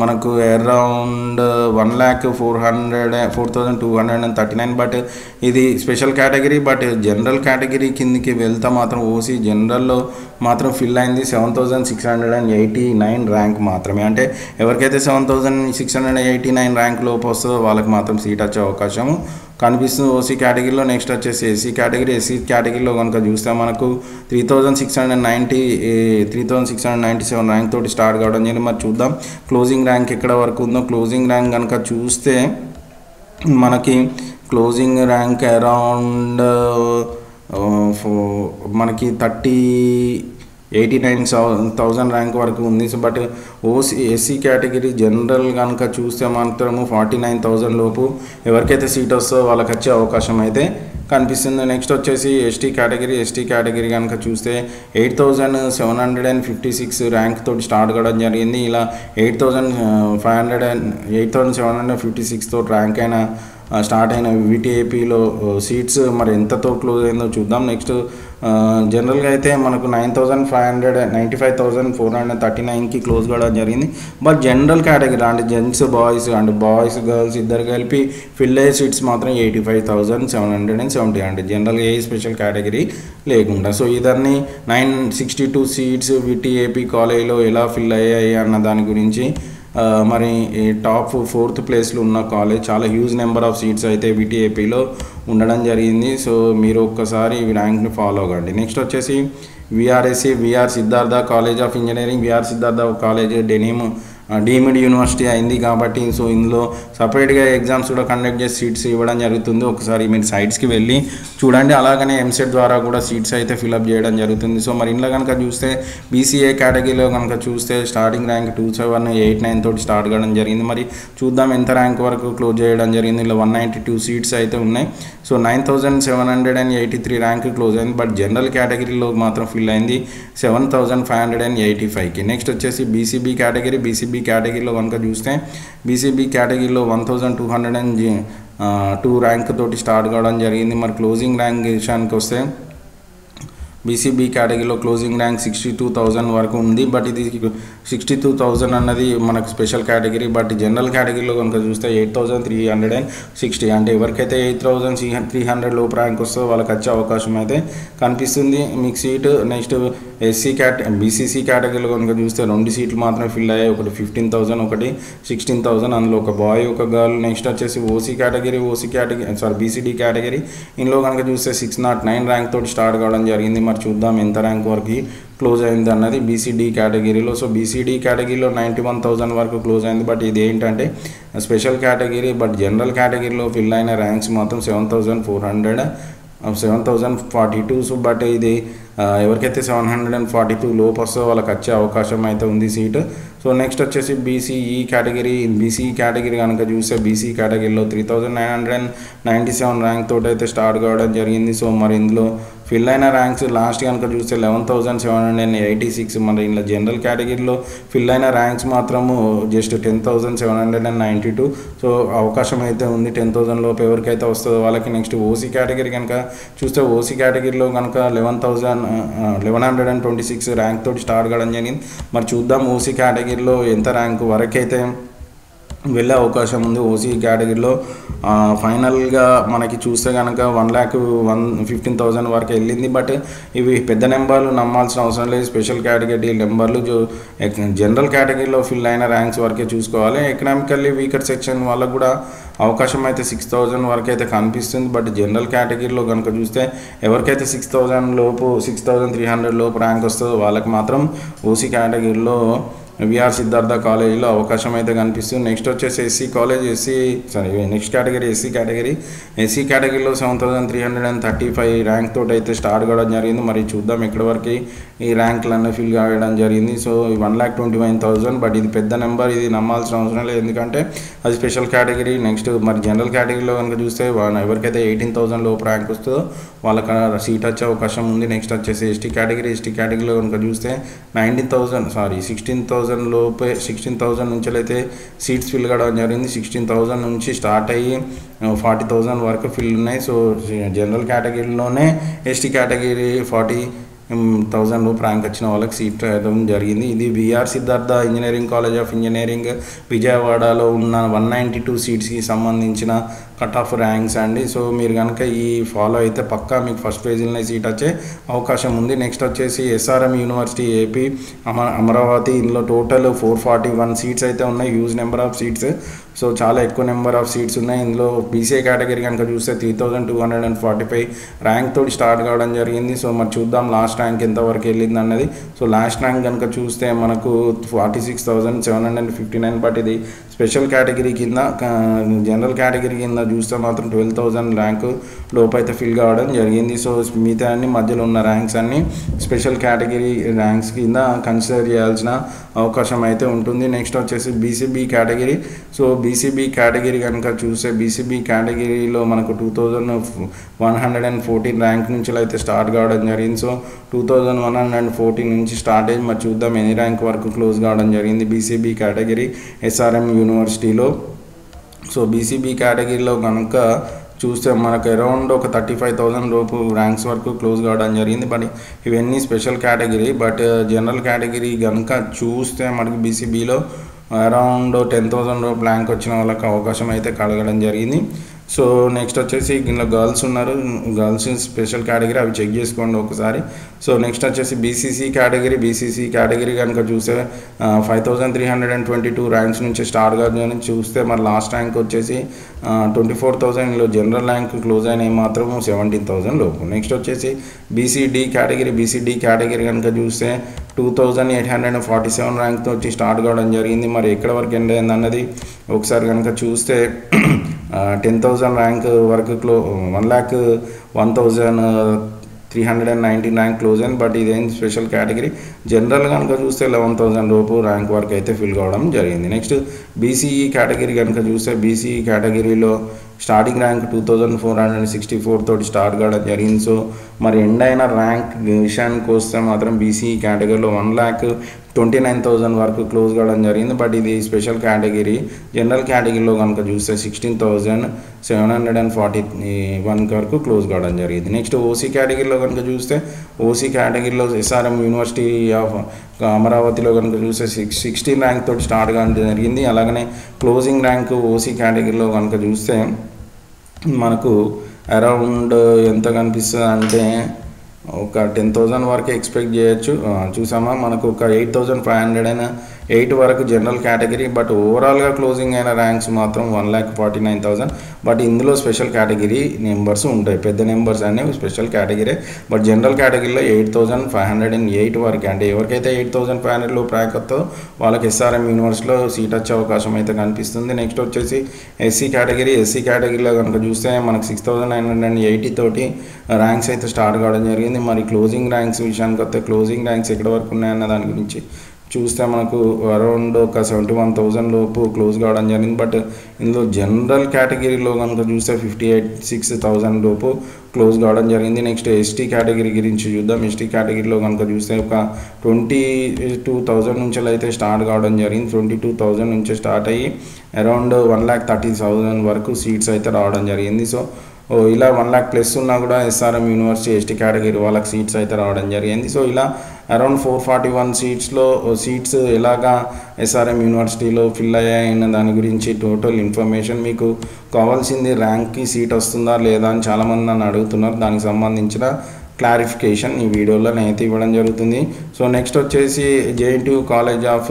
మనకు around one lakh four hundred four thousand two hundred and thirty nine but ఇది special category but general category కిందికి వెళ్తే మాత్రం ఓసీ జనరల్లో మాత్రం ఫిల్ అయింది seven thousand six hundred and eighty nine rank మాత్రమే. అంటే ఎవరికైతే seven thousand six hundred eighty nine rank లోపు వస్తుందో వాళ్ళకి మాత్రం సీట్ వచ్చే అవకాశం కనిపిస్తుంది ఓసీ కేటగిరీలో నెక్స్ట్ వచ్చేసి ఎస్సీ కేటగిరీ. ఎస్సీ కేటగిరీలో కనుక చూస్తే మనకు three thousand six hundred ninety three thousand six hundred ninety seven rank తోటి స్టార్ట్ కావడం జరిగింది. మరి చూద్దాం క్లోజింగ్ ర్యాంక్ ఎక్కడ వరకు ఉందో. క్లోజింగ్ ర్యాంక్ కనుక చూస్తే మనకి క్లోజింగ్ ర్యాంక్ అరౌండ్ మనకి thirty eighty nine thousand rank వరకు ఉంది. So but OC SC category general కనుక చూస్తే మాత్రము ఫార్టీ నైన్ థౌజండ్ లోపు ఎవరికైతే సీట్ వస్తుందో వాళ్ళకి వచ్చే అవకాశం అయితే కనిపిస్తుంది. నెక్స్ట్ వచ్చేసి ఎస్టీ కేటగిరీ. ఎస్టీ కేటగిరీ కనుక చూస్తే eight thousand seven hundred and fifty six rank తోటి స్టార్ట్ కావడం జరిగింది. ఇలా eight thousand five hundred and eight thousand seven hundred fifty six తోటి ర్యాంక్ అయిన స్టార్ట్ అయిన విటిఏపీలో సీట్స్ మరి ఎంతతో క్లోజ్ అయిందో చూద్దాం. నెక్స్ట్ జనరల్గా అయితే మనకు nine thousand five hundred ninety five thousand four hundred thirty నైన్కి క్లోజ్ కావడం జరిగింది. బట్ జనరల్ కేటగిరీ అంటే gents boys and boys girls ఇద్దరు కలిపి ఫిల్ అయ్యే సీట్స్ మాత్రం eighty five thousand seven hundred and seventy hundred జనరల్గా ఏ స్పెషల్ కేటగిరీ లేకుండా. సో ఇదన్నీ nine sixty two seats VIT AP కాలేజీలో ఎలా ఫిల్ అయ్యాయి అన్న దాని గురించి మరి టాప్ ఫోర్త్ ప్లేస్లో ఉన్న కాలేజ్ చాలా హ్యూజ్ నెంబర్ ఆఫ్ సీట్స్ అయితే విటిఏపీలో ఉండడం జరిగింది. సో మీరు ఒక్కసారి ర్యాంక్ని ఫాలో అవ్వండి. నెక్స్ట్ వచ్చేసి VRSC VR Siddhartha college of engineering VR Siddhartha college denim deemed university అయింది కాబట్టి సో ఇందులో సపరేట్గా ఎగ్జామ్స్ కూడా కండక్ట్ చేసి సీట్స్ ఇవ్వడం జరుగుతుంది. ఒకసారి మీరు సైట్స్కి వెళ్ళి చూడండి. అలాగనే ఎంసెట్ ద్వారా కూడా సీట్స్ అయితే ఫిలప్ చేయడం జరుగుతుంది. సో మరి ఇంట్లో కనుక చూస్తే బీసీఏ కేటగిరీలో కనుక చూస్తే starting rank two seven eight nine తోటి స్టార్ట్ కావడం జరిగింది. మరి చూద్దాం ఎంత ర్యాంక్ వరకు క్లోజ్ చేయడం జరిగింది. ఇలా వన్ నైంటీ టూ సీట్స్ అయితే ఉన్నాయి. So nine thousand seven hundred and eighty three rank close అయింది. బట్ జనరల్ కేటగిరీలో మాత్రం ఫిల్ అయింది seven thousand five hundred and eighty ఫైవ్కి. నెక్స్ట్ వచ్చేసి బీసీబీ కేటగిరీ. బీసీబీ కేటగిరీలో కనుక చూస్తే బీసీబీ కేటగిరీలో one thousand two hundred and two rank తోటి స్టార్ట్ కావడం జరిగింది. మరి క్లోజింగ్ ర్యాంక్ విషయానికి వస్తే బీసీబీ కేటగిరీలో closing rank sixty two thousand వరకు ఉంది. బట్ ఇది సిక్స్టీ టూ థౌజండ్ అన్నది మనకు స్పెషల్ కేటగిరీ బట్ జనరల్ కేటగిరీలో కనుక చూస్తే eight thousand three hundred and sixty అంటే ఎవరికైతే ఎయిట్ థౌజండ్ త్రీ హండ్రెడ్ లోపు ర్యాంక్ వస్తుందో వాళ్ళకి వచ్చే అవకాశం అయితే కనిపిస్తుంది. మీకు సీటు నెక్స్ట్ ఎస్సీ క్యాట బీసీసీ కేటగిరీలో కనుక చూస్తే రెండు సీట్లు మాత్రమే ఫిల్ అయ్యాయి. ఒకటి ఫిఫ్టీన్ థౌసండ్ ఒకటి సిక్స్టీన్ థౌసండ్ అందులో ఒక బాయ్ ఒక గర్ల్ నెక్స్ట్ వచ్చేసి OC category OC category sorry BCD category ఇందులో కనుక చూస్తే సిక్స్ నాట్ నైన్ ర్యాంక్ తోటి స్టార్ట్ కావడం జరిగింది. మరి చూద్దాం ఎంత ర్యాంక్ వరకు క్లోజ్ అయింది అన్నది బీసీడీ కేటగిరీలో సో బీసీడీ కేటగిరీలో నైంటీ వన్ థౌసండ్ వరకు క్లోజ్ అయింది. బట్ ఇది ఏంటంటే స్పెషల్ కేటగిరీ బట్ జనరల్ కేటగిరీలో ఫిల్ అయిన ర్యాంక్స్ మాత్రం seven thousand four hundred seven thousand forty two so but ఇది uh, ఎవరికైతే seven hundred and forty two లోపు వస్తుందో వాళ్ళకి వచ్చే అవకాశం అయితే ఉంది సీట్ సో నెక్స్ట్ వచ్చేసి బీసీఈ కేటగిరీ బీసీ కేటగిరీ కనుక చూస్తే బీసీ కేటగిరీలో three thousand nine hundred and ninety seven rank తోటి అయితే స్టార్ట్ కావడం జరిగింది. సో మరి ఇందులో ఫిల్ అయిన ర్యాంక్స్ లాస్ట్ కనుక చూస్తే eleven thousand seven hundred and eighty six మన ఇలా జనరల్ కేటగిరీలో ఫిల్ అయిన ర్యాంక్స్ మాత్రము just ten thousand seven hundred and ninety two so అవకాశం అయితే ఉంది. టెన్ థౌసండ్ లోపు ఎవరికైతే వస్తుందో వాళ్ళకి నెక్స్ట్ ఓసీ కేటగిరీ కనుక చూస్తే ఓసీ కేటగిరీలో కనుక eleven thousand eleven hundred and twenty six rank తోటి స్టార్ట్ కావడం జరిగింది. మరి చూద్దాం ఓసీ కేటగిరీలో ఎంత ర్యాంక్ వరకైతే వెళ్ళే అవకాశం ఉంది. ఓసీ కేటగిరీలో ఫైనల్గా మనకి చూస్తే కనుక one lakh one fifteen thousand వరకు వెళ్ళింది. బట్ ఇవి పెద్ద నెంబర్లు నమ్మాల్సిన అవసరం లేదు. స్పెషల్ కేటగిరీ నెంబర్లు జనరల్ కేటగిరీలో ఫిల్ అయిన ర్యాంక్స్ వరకే చూసుకోవాలి. ఎకనామికల్లీ వీకర్ సెక్షన్ వాళ్ళకు కూడా అవకాశం అయితే సిక్స్ థౌజండ్ వరకు అయితే కనిపిస్తుంది. బట్ జనరల్ కేటగిరీలో కనుక చూస్తే ఎవరికైతే సిక్స్ థౌజండ్ లోపు సిక్స్ థౌజండ్ త్రీ హండ్రెడ్ లోపు ర్యాంక్ వస్తుందో వాళ్ళకి మాత్రం ఓసీ కేటగిరీలో విఆర్ సిద్ధార్థ కాలేజీలో అవకాశం అయితే కనిపిస్తుంది. నెక్స్ట్ వచ్చేసి SC college SC sorry next category SC category. SC కేటగిరీలో seven thousand three hundred and thirty five rank తోటి అయితే స్టార్ట్ కావడం జరిగింది. మరి చూద్దాం ఎక్కడి వరకు ఈ ర్యాంకులన్నీ ఫిల్ కావడం జరిగింది. So one lakh twenty five thousand but ఇది పెద్ద నెంబర్ ఇది నమ్మాల్సిన అవసరం లేదు. ఎందుకంటే అది స్పెషల్ కేటగిరీ. నెక్స్ట్ మరి జనరల్ కేటగిరీలో కనుక చూస్తే ఎవరికైతే ఎయిటీన్ థౌసండ్ లోపు ర్యాంక్ వస్తుందో వాళ్ళకి సీట్ వచ్చే అవకాశం ఉంది. నెక్స్ట్ వచ్చేసి ఎస్టీ కేటగిరీ. ఎస్టీ కేటగిరీలో కనుక చూస్తే nineteen thousand sorry sixteen thousand లోపే సిక్స్టీన్ థౌసండ్ నుంచి అయితే సీట్స్ ఫిల్ కావడం జరిగింది. సిక్స్టీన్ థౌసండ్ నుంచి స్టార్ట్ అయ్యి ఫార్టీ థౌసండ్ వరకు ఫిల్ ఉన్నాయి. So general కేటగిరీలోనే ST category forty thousand rank వచ్చిన వాళ్ళకి సీట్ రావడం జరిగింది. ఇది BR Siddhartha engineering college of engineering విజయవాడలో ఉన్న వన్ నైంటీ టూ సీట్స్కి సంబంధించిన కట్ ఆఫ్ ర్యాంక్స్ అండి. సో మీరు కనుక ఈ ఫాలో అయితే పక్కా మీకు ఫస్ట్ పేజీలోనే సీట్ వచ్చే అవకాశం ఉంది. నెక్స్ట్ వచ్చేసి ఎస్ఆర్ఎం యూనివర్సిటీ ఏపీ అమ అమరావతి. ఇందులో total four forty one seats అయితే ఉన్నాయి. Huge number of seats so చాలా ఎక్కువ నెంబర్ ఆఫ్ సీట్స్ ఉన్నాయి. ఇందులో బీసీఏ కేటగిరీ కనుక చూస్తే three thousand two hundred and forty five rank తోటి స్టార్ట్ కావడం జరిగింది. సో మరి చూద్దాం లాస్ట్ ర్యాంక్ ఎంతవరకు వెళ్ళింది అన్నది. సో లాస్ట్ ర్యాంక్ కనుక చూస్తే మనకు forty six thousand seven hundred and fifty nine but ఇది స్పెషల్ కేటగిరీ కింద జనరల్ కేటగిరీ కింద చూస్తే మాత్రం ట్వెల్వ్ థౌజండ్ ర్యాంకు లోపు అయితే ఫిల్ కావడం జరిగింది. సో మిగతా అన్ని మధ్యలో ఉన్న ర్యాంక్స్ అన్ని స్పెషల్ కేటగిరీ ర్యాంక్స్ కింద కన్సిడర్ చేయాల్సిన అవకాశం అయితే ఉంటుంది. నెక్స్ట్ వచ్చేసి BCB category. So BCB category కనుక చూస్తే బీసీబీ కేటగిరీలో మనకు two thousand one hundred and fourteen rank నుంచి అయితే స్టార్ట్ కావడం జరిగింది. So two thousand one hundred and fourteen నుంచి స్టార్ట్ అయ్యి మరి చూద్దాం ఎన్ని ర్యాంక్ వరకు క్లోజ్ కావడం జరిగింది బీసీబీ కేటగిరీ. ఎస్ఆర్ఎం యూనివర్సిటీలో సో బీసీబీ కేటగిరీలో కనుక చూస్తే మనకు అరౌండ్ ఒక థర్టీ ఫైవ్ థౌసండ్ లోపు ర్యాంక్స్ వరకు క్లోజ్ కావడం జరిగింది. బట్ ఇవన్నీ special category but general category కనుక చూస్తే మనకి బీసీబీలో అరౌండ్ టెన్ థౌసండ్ లోపు ర్యాంక్ వచ్చిన వాళ్ళకి అవకాశం అయితే కలగడం జరిగింది. సో నెక్స్ట్ వచ్చేసి ఇందులో గర్ల్స్ ఉన్నారు. గర్ల్స్ స్పెషల్ కేటగిరీ అవి చెక్ చేసుకోండి ఒకసారి. సో నెక్స్ట్ వచ్చేసి బీసీసీ కేటగిరీ బీసీసీ కేటగిరీ కనుక చూస్తే five thousand three hundred and twenty two ranks నుంచి స్టార్ట్ కాదని చూస్తే మరి లాస్ట్ ర్యాంక్ వచ్చేసి ట్వంటీ ఫోర్ థౌజండ్లో జనరల్ ర్యాంక్ క్లోజ్ అయినాయి మాత్రం సెవెంటీన్ థౌజండ్ లోపు. నెక్స్ట్ వచ్చేసి బీసీడీ కేటగిరీ బీసీడీ కేటగిరీ కనుక చూస్తే two thousand eight hundred and forty seven ర్యాంక్తో వచ్చి స్టార్ట్ కావడం జరిగింది. మరి ఎక్కడ వరకు ఎండ్ అయింది అన్నది ఒకసారి కనుక చూస్తే టెన్ థౌజండ్ ర్యాంక్ వరకు క్లో one lakh one thousand three hundred and ninety rank close అయింది బట్ ఇదేం స్పెషల్ కేటగిరీ జనరల్ కనుక చూస్తే లెవెన్ థౌసండ్ లోపు ర్యాంక్ వరకు అయితే ఫిల్ కావడం జరిగింది. నెక్స్ట్ బీసీఈ కేటగిరీ కనుక చూస్తే బీసీఈ కేటగిరీలో starting rank two thousand four hundred sixty four తోటి స్టార్ట్ కావడం జరిగింది. సో మరి ఎండ్ అయిన ర్యాంక్ విషయానికి వస్తే మాత్రం బీసీఈ కేటగిరీలో one lakh twenty nine thousand వరకు క్లోజ్ కావడం జరిగింది. బట్ ఇది స్పెషల్ కేటగిరీ. జనరల్ కేటగిరీలో కనుక చూస్తే sixteen thousand seven hundred and forty one వరకు క్లోజ్ కావడం జరిగింది. నెక్స్ట్ ఓసీ కేటగిరీలో కనుక చూస్తే ఓసీ కేటగిరీలో ఎస్ఆర్ఎం యూనివర్సిటీ ఆఫ్ అమరావతిలో కనుక చూస్తే సిక్స్ సిక్స్టీన్ ర్యాంక్ తోటి స్టార్ట్ కావడం జరిగింది. అలాగనే క్లోజింగ్ ర్యాంక్ ఓసీ కేటగిరీలో కనుక చూస్తే మనకు అరౌండ్ ఎంత కనిపిస్తుంది అంటే ఒక టెన్ థౌజండ్ వరకు ఎక్స్పెక్ట్ చేయొచ్చు. చూసామా? మనకు ఒక ఎయిట్ థౌజండ్ ఫైవ్ హండ్రెడ్ అయినా ఎయిట్ వరకు జనరల్ కేటగిరీ బట్ ఓవరాల్గా క్లోజింగ్ అయిన ర్యాంక్స్ మాత్రం one lakh forty nine thousand. But ఇందులో స్పెషల్ కేటగిరీ నెంబర్స్ ఉంటాయి. పెద్ద నెంబర్స్ అనేవి స్పెషల్ కేటగిరీ. బట్ జనరల్ కేటగిరీలో eight thousand five hundred and eight వరకు అంటే ఎవరికైతే ఎయిట్ థౌసండ్ ఫైవ్ హండ్రెడ్లో ర్యాంక్ వస్తుందో వాళ్ళకి ఎస్ఆర్ఎం యూనివర్సిటీలో సీట్ వచ్చే అవకాశం అయితే కనిపిస్తుంది. నెక్స్ట్ వచ్చేసి ఎస్సీ కేటగిరీ. ఎస్సీ కేటగిరీలో కనుక చూస్తే మనకు six thousand nine hundred and eighty తోటి ర్యాంక్స్ అయితే స్టార్ట్ కావడం జరిగింది. మరి క్లోజింగ్ ర్యాంక్స్ విషయానికి వస్తే క్లోజింగ్ ర్యాంక్స్ ఎక్కడ వరకు ఉన్నాయన్న దాని గురించి చూస్తే మనకు అరౌండ్ ఒక సెవెంటీ వన్ థౌజండ్ లోపు క్లోజ్ కావడం జరిగింది. బట్ ఇందులో జనరల్ కేటగిరీలో కనుక చూస్తే ఫిఫ్టీ ఎయిట్ సిక్స్ థౌజండ్ లోపు క్లోజ్ కావడం జరిగింది. నెక్స్ట్ ఎస్టీ కేటగిరీ గురించి చూద్దాం. ఎస్టీ కేటగిరీలో కనుక చూస్తే ఒక ట్వంటీ టూ థౌజండ్ నుంచి అయితే స్టార్ట్ కావడం జరిగింది. ట్వంటీ టూ థౌజండ్ నుంచి స్టార్ట్ అయ్యి around one lakh thirty thousand వరకు సీట్స్ అయితే రావడం జరిగింది. సో ఓ ఇలా వన్ ల్యాక్ ప్లస్ ఉన్నా కూడా ఎస్ఆర్ఎం యూనివర్సిటీ ఎస్టీ కేటగిరీ వాళ్ళకి సీట్స్ అయితే రావడం జరిగింది. సో ఇలా అరౌండ్ ఫోర్ ఫార్టీ వన్ సీట్స్లో సీట్స్ ఎలాగా ఎస్ఆర్ఎం యూనివర్సిటీలో ఫిల్ అయ్యాయన్న దాని గురించి టోటల్ ఇన్ఫర్మేషన్ మీకు కావాల్సింది ర్యాంక్కి సీట్ వస్తుందా లేదా అని చాలామంది నన్ను అడుగుతున్నారు. దానికి సంబంధించిన క్లారిఫికేషన్ ఈ వీడియోలో నేనైతే ఇవ్వడం జరుగుతుంది. సో నెక్స్ట్ వచ్చేసి JNTU college of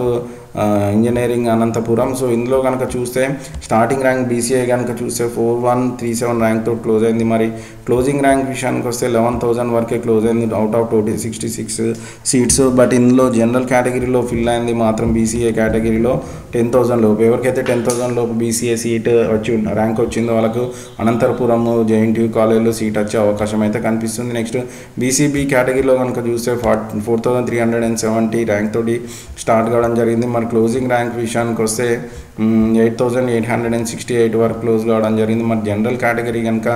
engineering Anantapur. So ఇందులో కనుక చూస్తే స్టార్టింగ్ ర్యాంక్ బీసీఐ కనుక చూస్తే ఫోర్ వన్ త్రీ సెవెన్ ర్యాంక్తో క్లోజ్ అయింది. మరి క్లోజింగ్ ర్యాంక్ విషయానికి వస్తే లెవెన్ థౌసండ్ వరకే క్లోజ్ అయింది. Out of total sixty six seats but ఇందులో జనరల్ కేటగిరీలో ఫిల్ అయింది మాత్రం బీసీఏ కేటగిరీలో టెన్ థౌసండ్ లోపు. ఎవరికైతే టెన్ థౌసండ్ లోపు బీసీఏ సీట్ వచ్చి ర్యాంక్ వచ్చిందో వాళ్ళకు అనంతరపురం జేఎన్టీయూ కాలేజ్లో సీట్ వచ్చే అవకాశం అయితే కనిపిస్తుంది. నెక్స్ట్ బీసీబీ కేటగిరీలో కనుక చూస్తే forty four thousand three hundred and seventy rank తోటి స్టార్ట్ కావడం జరిగింది. మరి క్లోజింగ్ ర్యాంక్ విషయానికి వస్తే eight thousand eight hundred and sixty eight వరకు క్లోజ్ కావడం జరిగింది. మరి జనరల్ కేటగిరీ కనుక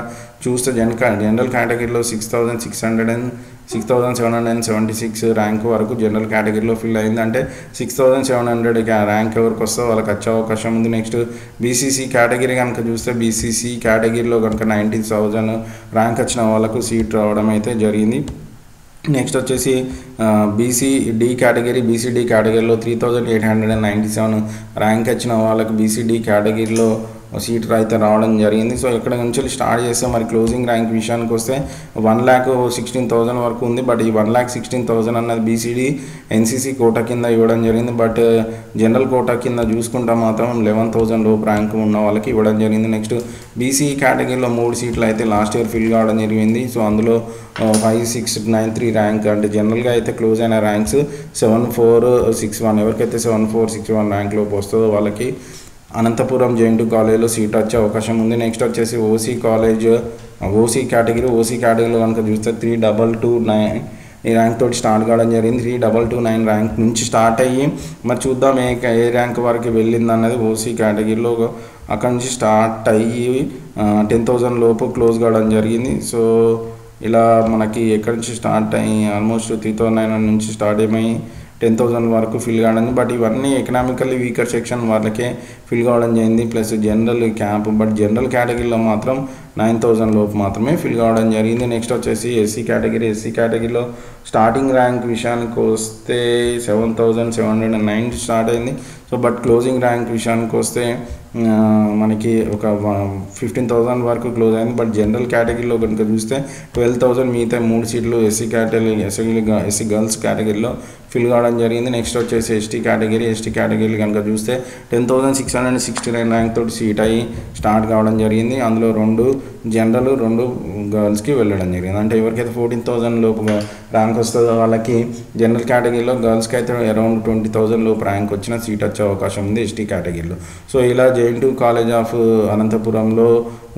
చూస్తే జన్ జనరల్ కేటగిరీలో six thousand six hundred and six thousand seven hundred and seventy six rank వరకు జనరల్ కేటగిరీలో ఫిల్ అయింది. అంటే six thousand seven hundred rank ఎవరికి వస్తే వాళ్ళకి వచ్చే అవకాశం ఉంది. నెక్స్ట్ బీసీసీ కేటగిరీ కనుక చూస్తే బీసీసీ కేటగిరీలో కనుక నైంటీన్ థౌజండ్ ర్యాంక్ వచ్చిన వాళ్ళకు సీట్ రావడం అయితే జరిగింది. నెక్స్ట్ వచ్చేసి బీసీ డి కేటగిరీ బీసీడీ కేటగిరీలో three thousand eight hundred and ninety seven rank వచ్చిన వాళ్ళకి బీసీడీ కేటగిరీలో సీట్ అయితే రావడం జరిగింది. సో ఇక్కడ నుంచి స్టార్ట్ చేస్తే మరి క్లోజింగ్ ర్యాంక్ విషయానికి వస్తే వన్ ల్యాక్ సిక్స్టీన్ థౌసండ్ వరకు ఉంది. బట్ ఈ వన్ ల్యాక్ సిక్స్టీన్ థౌసండ్ అన్నది బీసీడీ ఎన్సీసీ కోట కింద ఇవ్వడం జరిగింది. బట్ జనరల్ కోట కింద చూసుకుంటే మాత్రం లెవెన్ థౌసండ్ లోపు ర్యాంక్ ఉన్న వాళ్ళకి ఇవ్వడం జరిగింది. నెక్స్ట్ బీసీ కేటగిరీలో మూడు సీట్లు అయితే లాస్ట్ ఇయర్ ఫిల్ కావడం జరిగింది. సో అందులో five six nine three rank అంటే జనరల్గా అయితే క్లోజ్ అయిన ranks seven four six one ఎవరికైతే seven four six one rank లోపు వస్తుందో వాళ్ళకి అనంతపురం జేఎన్టీ కాలేజ్లో సీట్ వచ్చే అవకాశం ఉంది. నెక్స్ట్ వచ్చేసి OC college OC category OC కేటగిరీలో కనుక చూస్తే త్రీ డబల్ టూ నైన్ ఈ ర్యాంక్ తోటి స్టార్ట్ కావడం జరిగింది. Three double two nine rank నుంచి స్టార్ట్ అయ్యి మరి చూద్దాం ఏ ఏ ర్యాంక్ వరకు వెళ్ళింది అన్నది ఓసీ కేటగిరీలో అక్కడి నుంచి స్టార్ట్ అయ్యి టెన్ థౌజండ్ లోపు క్లోజ్ కావడం జరిగింది. సో ఇలా మనకి ఎక్కడి నుంచి స్టార్ట్ అయ్యి ఆల్మోస్ట్ త్రీ థౌజండ్ నైన్ నుంచి స్టార్ట్ అయిపోయి టెన్ థౌసండ్ వరకు ఫిల్ కావడం బట్ ఇవన్నీ ఎకనామికల్లీ వీకర్ సెక్షన్ వాళ్ళకే ఫిల్ కావడం జరిగింది. Plus general camp but general category మాత్రం నైన్ థౌజండ్ లోపు మాత్రమే ఫిల్ కావడం జరిగింది. నెక్స్ట్ వచ్చేసి ఎస్సీ కేటగిరీ. ఎస్సీ కేటగిరీలో స్టార్టింగ్ ర్యాంక్ విషయానికి వస్తే seven thousand seven hundred and nine start అయింది. సో బట్ క్లోజింగ్ ర్యాంక్ విషయానికి వస్తే మనకి ఒక ఫిఫ్టీన్ థౌసండ్ వరకు క్లోజ్ అయింది. బట్ జనరల్ కేటగిరీలో కనుక చూస్తే ట్వెల్వ్ థౌసండ్ మిగతా మూడు సీట్లు SC category SC SC girls కేటగిరీలో ఫిల్ కావడం జరిగింది. నెక్స్ట్ వచ్చేసి ఎస్టీ కేటగిరీ ఎస్టీ కేటగిరీ కనుక చూస్తే ten thousand six hundred sixty nine rank తోటి సీట్ అయ్యి స్టార్ట్ కావడం జరిగింది. అందులో రెండు జనరల్ రెండు గర్ల్స్కి వెళ్ళడం జరిగింది. అంటే ఎవరికైతే ఫోర్టీన్ థౌసండ్ లోపు ర్యాంక్ వస్తుందో వాళ్ళకి జనరల్ కేటగిరీలో గర్ల్స్కి అయితే అరౌండ్ ట్వంటీ థౌసండ్ లోపు ర్యాంక్ వచ్చిన సీట్ వచ్చే అవకాశం ఉంది ఎస్టీ కేటగిరీలో సో ఇలా జేఎన్టీ కాలేజ్ ఆఫ్ అనంతపురంలో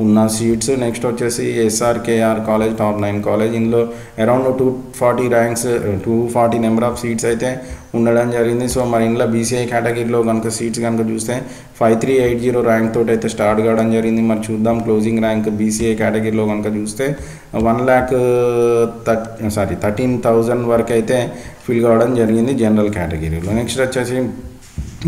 ఉన్న సీట్స్ నెక్స్ట్ వచ్చేసి SRKR college top nine college ఇందులో around two forty ranks two forty number of seats అయితే ఉండడం జరిగింది. సో మరి ఇంట్లో బీసీఐ కేటగిరీలో కనుక సీట్స్ కనుక చూస్తే five three eight zero rank తోటి అయితే స్టార్ట్ కావడం జరిగింది. మరి చూద్దాం క్లోజింగ్ ర్యాంక్ బీసీఐ కేటగిరీలో కనుక చూస్తే one lakh థర్ట్ sorry thirteen thousand వరకు అయితే ఫిల్ కావడం జరిగింది జనరల్ కేటగిరీలో నెక్స్ట్ వచ్చేసి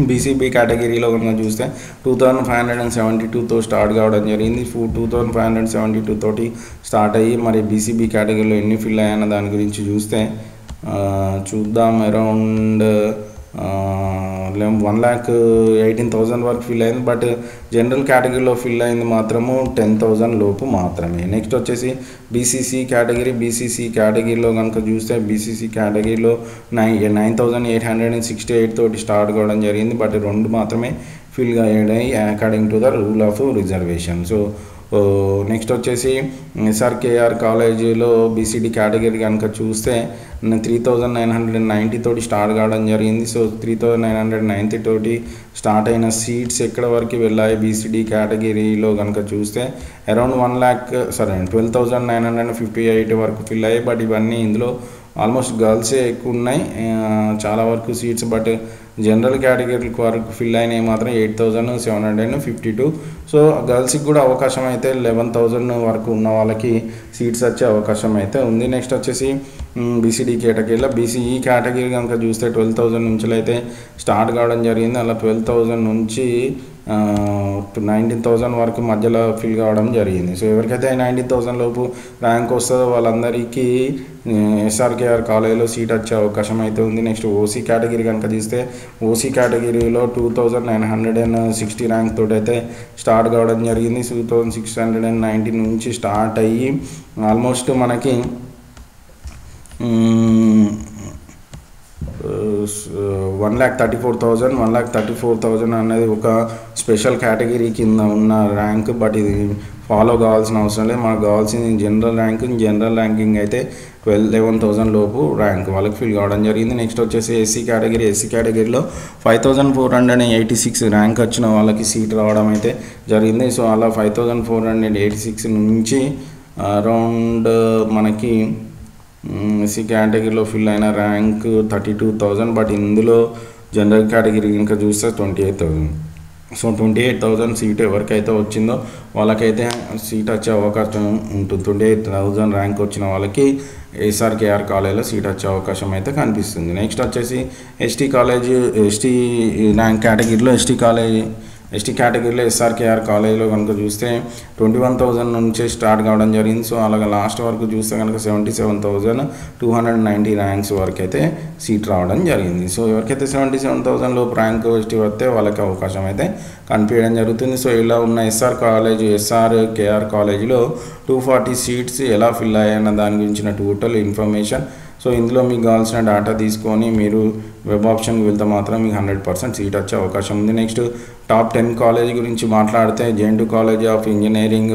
బీసీబీ కేటగిరీలో కనుక చూస్తే two thousand five hundred and seventy టూతో స్టార్ట్ కావడం జరిగింది. ఫూ two thousand five hundred seventy two తోటి స్టార్ట్ అయ్యి మరి బీసీబీ కేటగిరీలో ఎన్ని ఫిల్ అయ్యాయన్న దాని గురించి చూస్తే చూద్దాం around one lakh eighteen thousand వరకు ఫిల్ అయింది. బట్ జనరల్ కేటగిరీలో ఫిల్ అయింది మాత్రము టెన్ థౌజండ్ లోపు మాత్రమే. నెక్స్ట్ వచ్చేసి బీసీసీ కేటగిరీ. బీసీసీ కేటగిరీలో కనుక చూస్తే బీసీసీ కేటగిరీలో nine nine thousand eight hundred and sixty eight తోటి స్టార్ట్ కావడం జరిగింది. బట్ రెండు మాత్రమే ఫిల్ అయ్యాయి according to the rule of reservation so next వచ్చేసి ఎస్ఆర్కేఆర్ కాలేజీలో బీసీడీ కేటగిరీ కనుక చూస్తే three thousand nine hundred ninety తోటి స్టార్ట్ కావడం జరిగింది. So three thousand nine hundred ninety తోటి స్టార్ట్ అయిన సీట్స్ ఎక్కడ వరకు వెళ్ళాయి బీసీడీ కేటగిరీలో కనుక చూస్తే అరౌండ్ వన్ ల్యాక్ సరే twelve thousand nine hundred fifty eight వరకు ఫిల్ అయ్యాయి. బట్ ఇవన్నీ ఇందులో ఆల్మోస్ట్ గర్ల్సే ఎక్కువ ఉన్నాయి. చాలా వరకు సీట్స్ బట్ జనరల్ కేటగిరీ వరకు ఫిల్ అయినవి మాత్రం eight thousand seven hundred fifty two. So గర్ల్స్కి కూడా అవకాశం అయితే లెవెన్ థౌజండ్ వరకు ఉన్న వాళ్ళకి సీట్స్ వచ్చే అవకాశం అయితే ఉంది. నెక్స్ట్ వచ్చేసి బీసీడీ కేటగిరీలో బీసీఈ కేటగిరీ కనుక చూస్తే ట్వెల్వ్ థౌజండ్ నుంచి అయితే స్టార్ట్ కావడం జరిగింది. అలా ట్వెల్వ్ థౌజండ్ నుంచి నైన్టీన్ థౌజండ్ వరకు మధ్యలో ఫిల్ కావడం జరిగింది. సో ఎవరికైతే నైన్టీన్ థౌజండ్ లోపు ర్యాంక్ వస్తుందో వాళ్ళందరికీ ఎస్ఆర్కేఆర్ కాలేజీలో సీట్ వచ్చే అవకాశం అయితే ఉంది. నెక్స్ట్ ఓసీ కేటగిరీ కనుక తీస్తే ఓసీ కేటగిరీలో two thousand nine hundred and sixty rank తోటి అయితే స్టార్ట్ కావడం జరిగింది. Two thousand six hundred and nineteen నుంచి స్టార్ట్ అయ్యి ఆల్మోస్ట్ మనకి one lakh thirty four thousand one lakh thirty four thousand అనేది ఒక స్పెషల్ కేటగిరీ కింద ఉన్న ర్యాంక్ బట్ ఇది ఫాలో కావాల్సిన అవసరం లేదు. మనకు కావాల్సింది జనరల్ ర్యాంకింగ్ జనరల్ ర్యాంకింగ్ అయితే ట్వెల్వ్ లెవెన్ థౌసండ్ లోపు ర్యాంక్ వాళ్ళకి ఫిల్ కావడం జరిగింది. నెక్స్ట్ వచ్చేసి ఎస్సీ కేటగిరీ. ఎస్సీ కేటగిరీలో five thousand four hundred eighty six rank వచ్చిన వాళ్ళకి సీట్ రావడం అయితే జరిగింది. సో అలా five thousand four hundred eighty six నుంచి అరౌండ్ మనకి ఎస్సీ కేటగిరీలో ఫిల్ అయిన rank thirty two thousand but ఇందులో జనరల్ కేటగిరీ ఇంకా చూస్తే twenty eight thousand. So twenty eight thousand seat ఎవరికైతే వచ్చిందో వాళ్ళకైతే సీట్ వచ్చే అవకాశం ఉంటుంది. ట్వంటీ ఎయిట్ థౌజండ్ ర్యాంక్ వచ్చిన వాళ్ళకి ఎస్ఆర్కేఆర్ కాలేజీలో సీట్ వచ్చే అవకాశం అయితే కనిపిస్తుంది. నెక్స్ట్ వచ్చేసి ఎస్టీ కాలేజ్ ఎస్టీ ర్యాంక్ కేటగిరీలో ఎస్టీ కాలేజ్ ఎస్టీ కేటగిరీలో ఎస్ఆర్కేఆర్ కాలేజీలో కనుక చూస్తే ట్వంటీ వన్ థౌజండ్ నుంచి స్టార్ట్ కావడం జరిగింది. సో అలాగే లాస్ట్ వరకు చూస్తే కనుక seventy seven thousand two hundred ninety ranks వరకు అయితే సీట్ రావడం జరిగింది. సో ఎవరికైతే సెవెంటీ సెవెన్ థౌజండ్ లోపు ర్యాంక్ ఎస్టీ వస్తే వాళ్ళకి అవకాశం అయితే కనిపించడం జరుగుతుంది. సో ఇలా ఉన్న ఎస్ఆర్ కాలేజ్ ఎస్ఆర్ కేఆర్ కాలేజీలో టూ ఫార్టీ సీట్స్ ఎలా ఫిల్ అయ్యాయన్న దాని గురించిన టోటల్ ఇన్ఫర్మేషన్ సో ఇందులో మీకు కావాల్సిన డేటా తీసుకొని మీరు వెబ్ ఆప్షన్కి వెళ్తే మాత్రం మీకు హండ్రెడ్ పర్సెంట్ సీట్ వచ్చే అవకాశం ఉంది. నెక్స్ట్ టాప్ టెన్ కాలేజ్ గురించి మాట్లాడితే JNTU college of engineering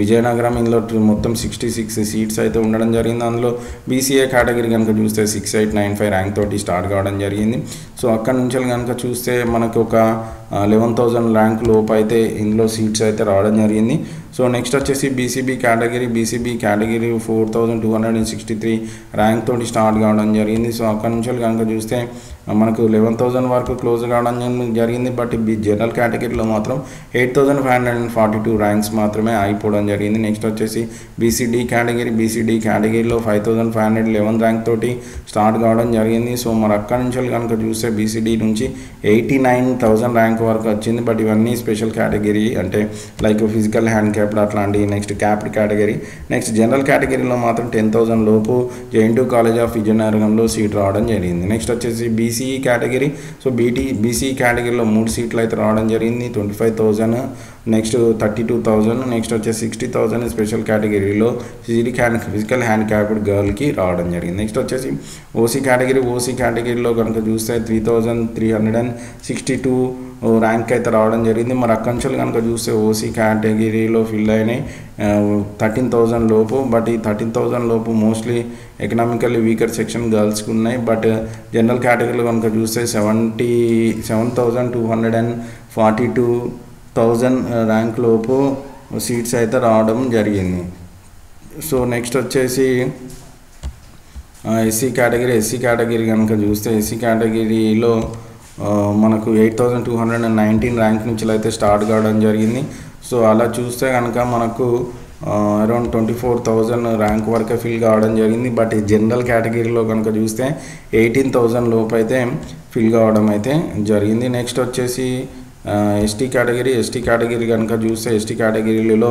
Vizianagaram ఇందులో మొత్తం సిక్స్టీ సిక్స్ సీట్స్ అయితే ఉండడం జరిగింది. అందులో బీసీఏ కేటగిరీ కనుక చూస్తే six eight nine five rank తోటి స్టార్ట్ కావడం జరిగింది. సో అక్కడ నుంచి కనుక చూస్తే మనకు ఒక లెవెన్ థౌజండ్ ర్యాంక్ లోపు అయితే ఇందులో సీట్స్ అయితే రావడం జరిగింది. సో నెక్స్ట్ వచ్చేసి BCB category BCB category four thousand two hundred and sixty three rank తోటి స్టార్ట్ కావడం జరిగింది. సో అక్కడ నుంచి కనుక చూస్తే మనకు లెవెన్ థౌజండ్ వరకు క్లోజ్ కావడం జరిగింది బట్ బి జనరల్ కేటగిరీలో మాత్రం eight thousand five hundred and forty two ranks మాత్రమే అయిపోవడం జరిగింది. నెక్స్ట్ వచ్చేసి బీసీడీ కేటగిరీ బీసీడీ కేటగిరీలో five thousand five hundred eleven rank తోటి స్టార్ట్ కావడం జరిగింది. సో మరి అక్కడ నుంచి కనుక చూస్తే బీసీడీ నుంచి ఎయిటీ నైన్ థౌజండ్ ర్యాంక్ వరకు వచ్చింది. బట్ ఇవన్నీ స్పెషల్ కేటగిరీ అంటే లైక్ ఫిజికల్ హ్యాండ్ క్యాప్డ్ అట్లాంటి next capped category next general కేటగిరీలో మాత్రం టెన్ థౌజండ్ లోపు జేఎన్టూ కాలేజ్ ఆఫ్ విజయనగరంలో సీట్ రావడం జరిగింది. నెక్స్ట్ వచ్చేసి B BCE category so BT BCE కేటగిరీలో మూడు సీట్లు అయితే రావడం జరిగింది. Twenty five thousand next thirty two thousand next వచ్చే సిక్స్టీ థౌజండ్ స్పెషల్ కేటగిరీలో physical hand physical handicapped గర్ల్కి రావడం జరిగింది. నెక్స్ట్ వచ్చేసి ఓసీ కేటగిరీ ఓసీ కేటగిరీలో కనుక చూస్తే three thousand three hundred and sixty two rank అయితే రావడం జరిగింది. మరి అక్కడి నుంచి కనుక చూస్తే ఓసీ కేటగిరీలో ఫిల్ అయినాయి. థర్టీన్ థౌజండ్ లోపు బట్ ఈ థర్టీన్ థౌజండ్ లోపు మోస్ట్లీ ఎకనామికల్లీ వీకర్ సెక్షన్ గర్ల్స్కి ఉన్నాయి. బట్ జనరల్ కేటగిరీలో కనుక చూస్తే seventy seven thousand two hundred and forty two thousand rank లోపు సీట్స్ అయితే రావడం జరిగింది. సో నెక్స్ట్ వచ్చేసి ఎస్సీ కేటగిరీ ఎస్సీ కేటగిరీ కనుక చూస్తే ఎస్సీ కేటగిరీలో మనకు eight thousand two hundred and nineteen rank నుంచి అయితే స్టార్ట్ కావడం జరిగింది. సో అలా చూస్తే కనుక మనకు around twenty four thousand rank వరకే ఫిల్ కావడం జరిగింది. బట్ జనరల్ కేటగిరీలో కనుక చూస్తే ఎయిటీన్ థౌజండ్ లోపు అయితే ఫిల్ కావడం అయితే జరిగింది. నెక్స్ట్ వచ్చేసి ఎస్టీ కేటగిరీ ఎస్టీ కేటగిరీ కనుక చూస్తే ఎస్టీ కేటగిరీలో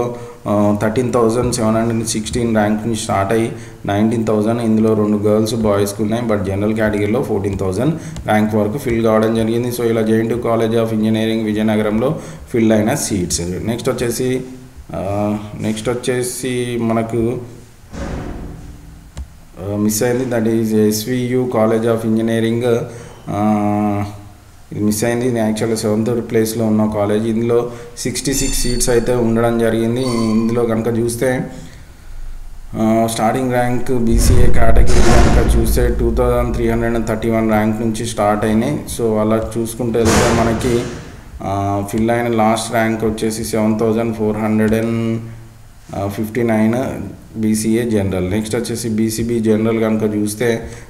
thirteen thousand seven hundred sixteen rank నుంచి స్టార్ట్ అయ్యి నైన్టీన్ థౌజండ్ ఇందులో రెండు గర్ల్స్ బాయ్స్కి ఉన్నాయి బట్ జనరల్ కేటగిరీలో ఫోర్టీన్ థౌజండ్ ర్యాంక్ వరకు ఫిల్ కావడం జరిగింది. సో ఇలా జేఎన్టీ కాలేజ్ ఆఫ్ ఇంజనీరింగ్ విజయనగరంలో ఫిల్ అయిన సీట్స్. నెక్స్ట్ వచ్చేసి నెక్స్ట్ వచ్చేసి మనకు మిస్ అయింది. That is SVU college of engineering. ఇది మిస్ అయింది. ఇది యాక్చువల్గా సెవెంత్ ప్లేస్లో ఉన్న కాలేజ్. ఇందులో సిక్స్టీ సిక్స్ సీట్స్ అయితే ఉండడం జరిగింది. ఇందులో కనుక చూస్తే స్టార్టింగ్ ర్యాంక్ బీసీఏ కేటగిరీ కనుక చూస్తే two thousand three hundred and thirty one rank నుంచి స్టార్ట్ అయినాయి. సో అలా చూసుకుంటే వెళ్తే మనకి ఫిల్ అయిన లాస్ట్ ర్యాంక్ వచ్చేసి seven thousand four hundred and fifty nine BCA general next వచ్చేసి బీసీబీ జనరల్ కనుక చూస్తే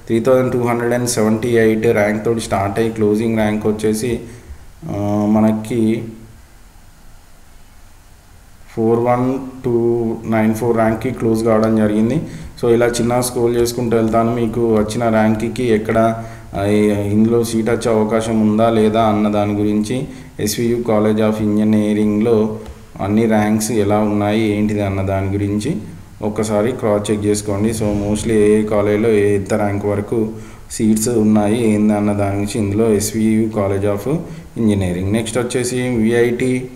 three thousand two hundred and seventy eight rank తోటి స్టార్ట్ అయ్యి క్లోజింగ్ ర్యాంక్ వచ్చేసి మనకి four one two nine four ర్యాంక్కి close కావడం జరిగింది. సో ఇలా చిన్న స్కోల్ చేసుకుంటూ వెళ్తాను. మీకు వచ్చిన ర్యాంక్కి ఎక్కడ ఇందులో సీట్ వచ్చే అవకాశం ఉందా లేదా అన్న దాని గురించి ఎస్వియు కాలేజ్ ఆఫ్ ఇంజనీరింగ్లో అన్ని ర్యాంక్స్ ఎలా ఉన్నాయి ఏంటిది అన్న దాని గురించి ఒక్కసారి క్రాస్ చెక్ చేసుకోండి. సో మోస్ట్లీ ఏ కాలేజ్లో ఏ ఎంత ర్యాంక్ వరకు సీట్స్ ఉన్నాయి ఏంది అన్న దాని గురించి ఇందులో SVU college of engineering next వచ్చేసి VIT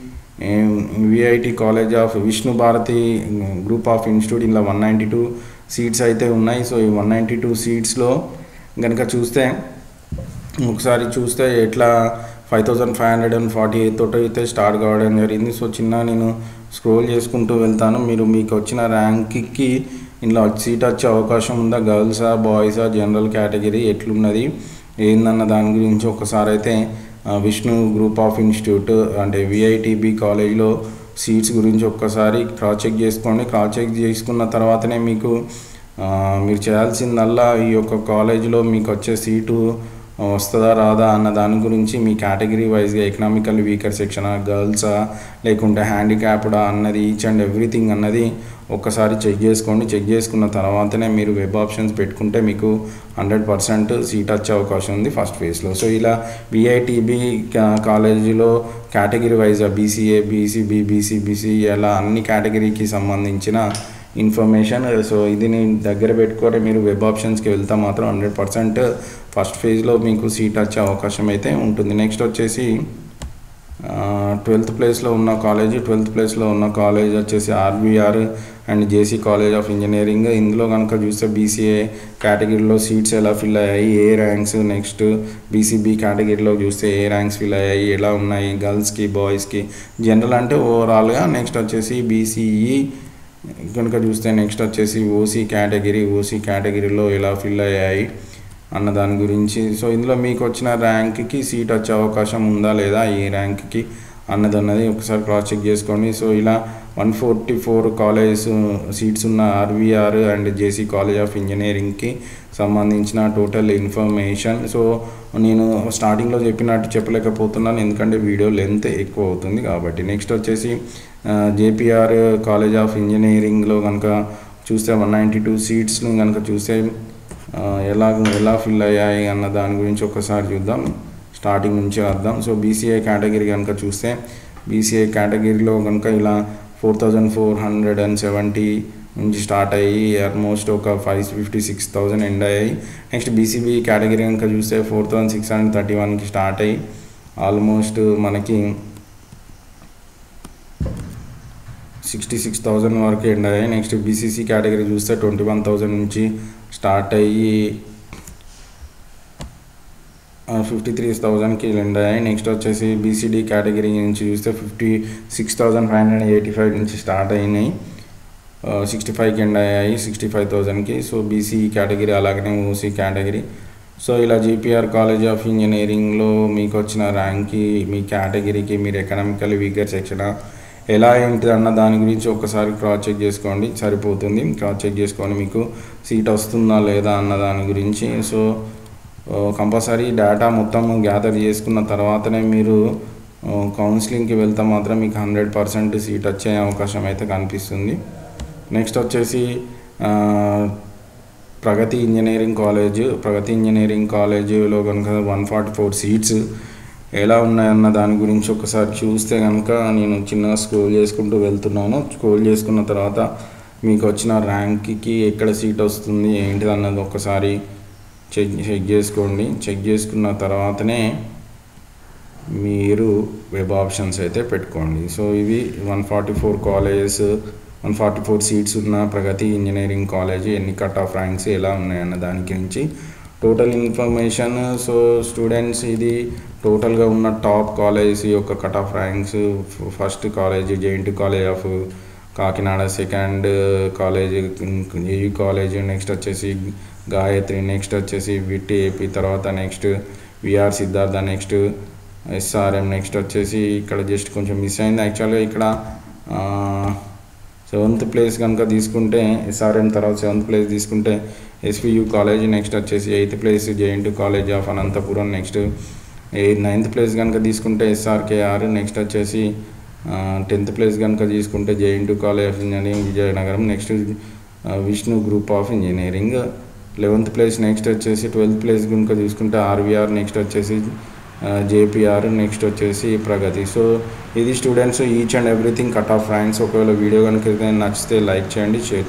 VIT college of Vishnu Bharati group of institute ఇందులో వన్ నైంటీ టూ సీట్స్ అయితే ఉన్నాయి. సో ఈ వన్ నైంటీ టూ సీట్స్లో కనుక చూస్తే ఒకసారి చూస్తే ఎట్లా five thousand five hundred and forty eight తోటి అయితే స్టార్ట్ కావడం జరిగింది. సో చిన్న నేను స్క్రోల్ చేసుకుంటూ వెళ్తాను. మీరు మీకు వచ్చిన ర్యాంక్కి ఇందులో సీట్ వచ్చే అవకాశం ఉందా? గర్ల్సా బాయ్సా జనరల్ కేటగిరీ ఎట్లున్నది? ఏందన్న దాని గురించి ఒకసారి అయితే విష్ణు గ్రూప్ ఆఫ్ ఇన్స్టిట్యూట్ అంటే విఐటిబి కాలేజ్లో సీట్స్ గురించి ఒక్కసారి క్రాస్ చెక్ చేసుకోండి. క్రాస్ చెక్ చేసుకున్న తర్వాతనే మీకు మీరు చేయాల్సిందల్లా ఈ యొక్క కాలేజీలో మీకు వచ్చే సీటు వస్తుందా రాదా అన్న దాని గురించి మీ కేటగిరీ వైజ్గా ఎకనామికల్ వీకర్ సెక్షనా గర్ల్సా లేకుంటే హ్యాండిక్యాప్డా అన్నది ఈచ్ అండ్ ఎవ్రీథింగ్ అన్నది ఒక్కసారి చెక్ చేసుకోండి. చెక్ చేసుకున్న తర్వాతనే మీరు వెబ్ ఆప్షన్స్ పెట్టుకుంటే మీకు హండ్రెడ్ పర్సెంట్ సీట్ వచ్చే అవకాశం ఉంది ఫస్ట్ ఫేజ్లో. సో ఇలా విఐటీబీ కాలేజీలో కేటగిరీ వైజ్గా బీసీఏ బీసీబీ బీబీసీ బీసీ ఇలా అన్ని కేటగిరీకి సంబంధించిన ఇన్ఫర్మేషన్ సో ఇది నేను దగ్గర పెట్టుకొని మీరు వెబ్ ఆప్షన్స్కి వెళ్తే మాత్రం హండ్రెడ్ పర్సెంట్ ఫస్ట్ ఫేజ్లో మీకు సీట్ వచ్చే అవకాశం అయితే ఉంటుంది. నెక్స్ట్ వచ్చేసి ట్వెల్త్ ప్లేస్లో ఉన్న కాలేజ్ ట్వెల్త్ ప్లేస్లో ఉన్న కాలేజ్ వచ్చేసి RBR and JC college of engineering. ఇందులో కనుక చూస్తే బీసీఏ కేటగిరీలో సీట్స్ ఎలా ఫిల్ అయ్యాయి ఏ ర్యాంక్స్ నెక్స్ట్ బీసీబీ కేటగిరీలో చూస్తే ఏ ర్యాంక్స్ ఫిల్ అయ్యాయి ఎలా ఉన్నాయి గర్ల్స్కి బాయ్స్కి జనరల్ అంటే ఓవరాల్గా నెక్స్ట్ వచ్చేసి బీసీఈ కనుక చూస్తే నెక్స్ట్ వచ్చేసి ఓసీ కేటగిరీ ఓసీ కేటగిరీలో ఎలా ఫిల్ అయ్యాయి అన్న దాని గురించి. సో ఇందులో మీకు వచ్చిన ర్యాంక్కి సీట్ వచ్చే అవకాశం ఉందా లేదా ఈ ర్యాంక్కి అన్నది అన్నది ఒకసారి క్రాస్ చెక్ చేసుకోండి. సో ఇలా one forty four college seats ఉన్న RVR and JC college of ఇంజనీరింగ్కి సంబంధించిన టోటల్ ఇన్ఫర్మేషన్ సో నేను స్టార్టింగ్లో చెప్పినట్టు చెప్పలేకపోతున్నాను. ఎందుకంటే వీడియో లెంత్ ఎక్కువ అవుతుంది కాబట్టి. నెక్స్ట్ వచ్చేసి జేపీఆర్ కాలేజ్ ఆఫ్ ఇంజనీరింగ్లో కనుక చూస్తే వన్ నైంటీ టూ సీట్స్ని కనుక చూస్తే ఎలా ఎలా ఫిల్ అయ్యాయి అన్న దాని గురించి ఒకసారి చూద్దాం. స్టార్టింగ్ నుంచి అర్థం. సో బీసీఐ కేటగిరీ కనుక చూస్తే బీసీఐ కేటగిరీలో కనుక ఇలా four thousand four hundred and seventy నుంచి స్టార్ట్ అయ్యి ఆల్మోస్ట్ ఒక five fifty six thousand end అయ్యాయి. నెక్స్ట్ బీసీబీ కేటగిరీ కనుక చూస్తే four thousand six hundred thirty వన్కి స్టార్ట్ అయ్యి ఆల్మోస్ట్ మనకి సిక్స్టీ సిక్స్ థౌజండ్ వరకు ఎండ్ అయ్యాయి. నెక్స్ట్ బీసీసీ కేటగిరీ చూస్తే ట్వంటీ వన్ థౌజండ్ నుంచి స్టార్ట్ అయ్యి ఫిఫ్టీ త్రీ థౌజండ్కి ఎండ్ అయ్యాయి. నెక్స్ట్ వచ్చేసి బీసీడీ కేటగిరీ నుంచి చూస్తే fifty six thousand five hundred eighty five నుంచి స్టార్ట్ అయినాయి. సిక్స్టీ ఫైవ్కి ఎండ్ అయ్యాయి సిక్స్టీ ఫైవ్ థౌజండ్కి సో బీసీ కేటగిరీ అలాగనే ఓసీ కేటగిరీ సో ఇలా జీపీఆర్ కాలేజ్ ఆఫ్ ఇంజనీరింగ్లో మీకు వచ్చిన ర్యాంక్కి మీ కేటగిరీకి మీరు ఎకనామికల్ వీకర్ సెక్షనా ఎలా ఏంటి అన్న దాని గురించి ఒకసారి క్రాస్ చెక్ చేసుకోండి. సరిపోతుంది. క్రాస్ చెక్ చేసుకొని మీకు సీట్ వస్తుందా లేదా అన్న దాని గురించి. సో కంపల్సరీ డేటా మొత్తం గ్యాదర్ చేసుకున్న తర్వాతనే మీరు కౌన్సిలింగ్కి వెళ్తే మాత్రం మీకు హండ్రెడ్ పర్సెంట్ సీట్ వచ్చే అవకాశం అయితే కనిపిస్తుంది. నెక్స్ట్ వచ్చేసి Pragati engineering college Pragati engineering కాలేజీలో కనుక వన్ ఫార్టీ ఫోర్ సీట్స్ ఎలా ఉన్నాయన్న దాని గురించి ఒకసారి చూస్తే కనుక నేను చిన్నగా స్క్రోల్ చేసుకుంటూ వెళ్తున్నాను. స్క్రోల్ చేసుకున్న తర్వాత మీకు వచ్చిన ర్యాంక్కి ఎక్కడ సీట్ వస్తుంది ఏంటిది అన్నది ఒకసారి చెక్ చెక్ చేసుకోండి. చెక్ చేసుకున్న తర్వాతనే మీరు వెబ్ ఆప్షన్స్ అయితే పెట్టుకోండి. సో ఇవి one forty four colleges one forty four seats ఉన్న ప్రగతి ఇంజనీరింగ్ కాలేజ్ ఎన్ని కట్ ఆఫ్ ర్యాంక్స్ ఎలా ఉన్నాయన్న దాని గురించి టోటల్ ఇన్ఫర్మేషన్ సో స్టూడెంట్స్ ఇది టోటల్గా ఉన్న టాప్ కాలేజ్ యొక్క cut off ranks first college JNT college of Kakinada second college AU college next వచ్చేసి గాయత్రి నెక్స్ట్ వచ్చేసి విటి ఏపీ తర్వాత next VR Siddhartha next SRM next వచ్చేసి ఇక్కడ జస్ట్ కొంచెం మిస్ అయింది. యాక్చువల్గా ఇక్కడ సెవెంత్ ప్లేస్ కనుక తీసుకుంటే ఎస్ఆర్ఎం తర్వాత సెవెంత్ ప్లేస్ తీసుకుంటే ఎస్వియు కాలేజ్ నెక్స్ట్ వచ్చేసి eighth place JNT college of Anantapuram next a ninth place కనుక తీసుకుంటే ఎస్ఆర్కేఆర్ నెక్స్ట్ వచ్చేసి టెన్త్ ప్లేస్ కనుక తీసుకుంటే JNT college of engineering Vizianagaram next Vishnu group of engineering eleventh place next వచ్చేసి twelfth place కనుక తీసుకుంటే RVR next వచ్చేసి JPR next వచ్చేసి ప్రగతి సో ఇది students each and everything cut off friends ఒకవేళ వీడియో కనుక ఏదైనా నచ్చితే లైక్ చేయండి షేర్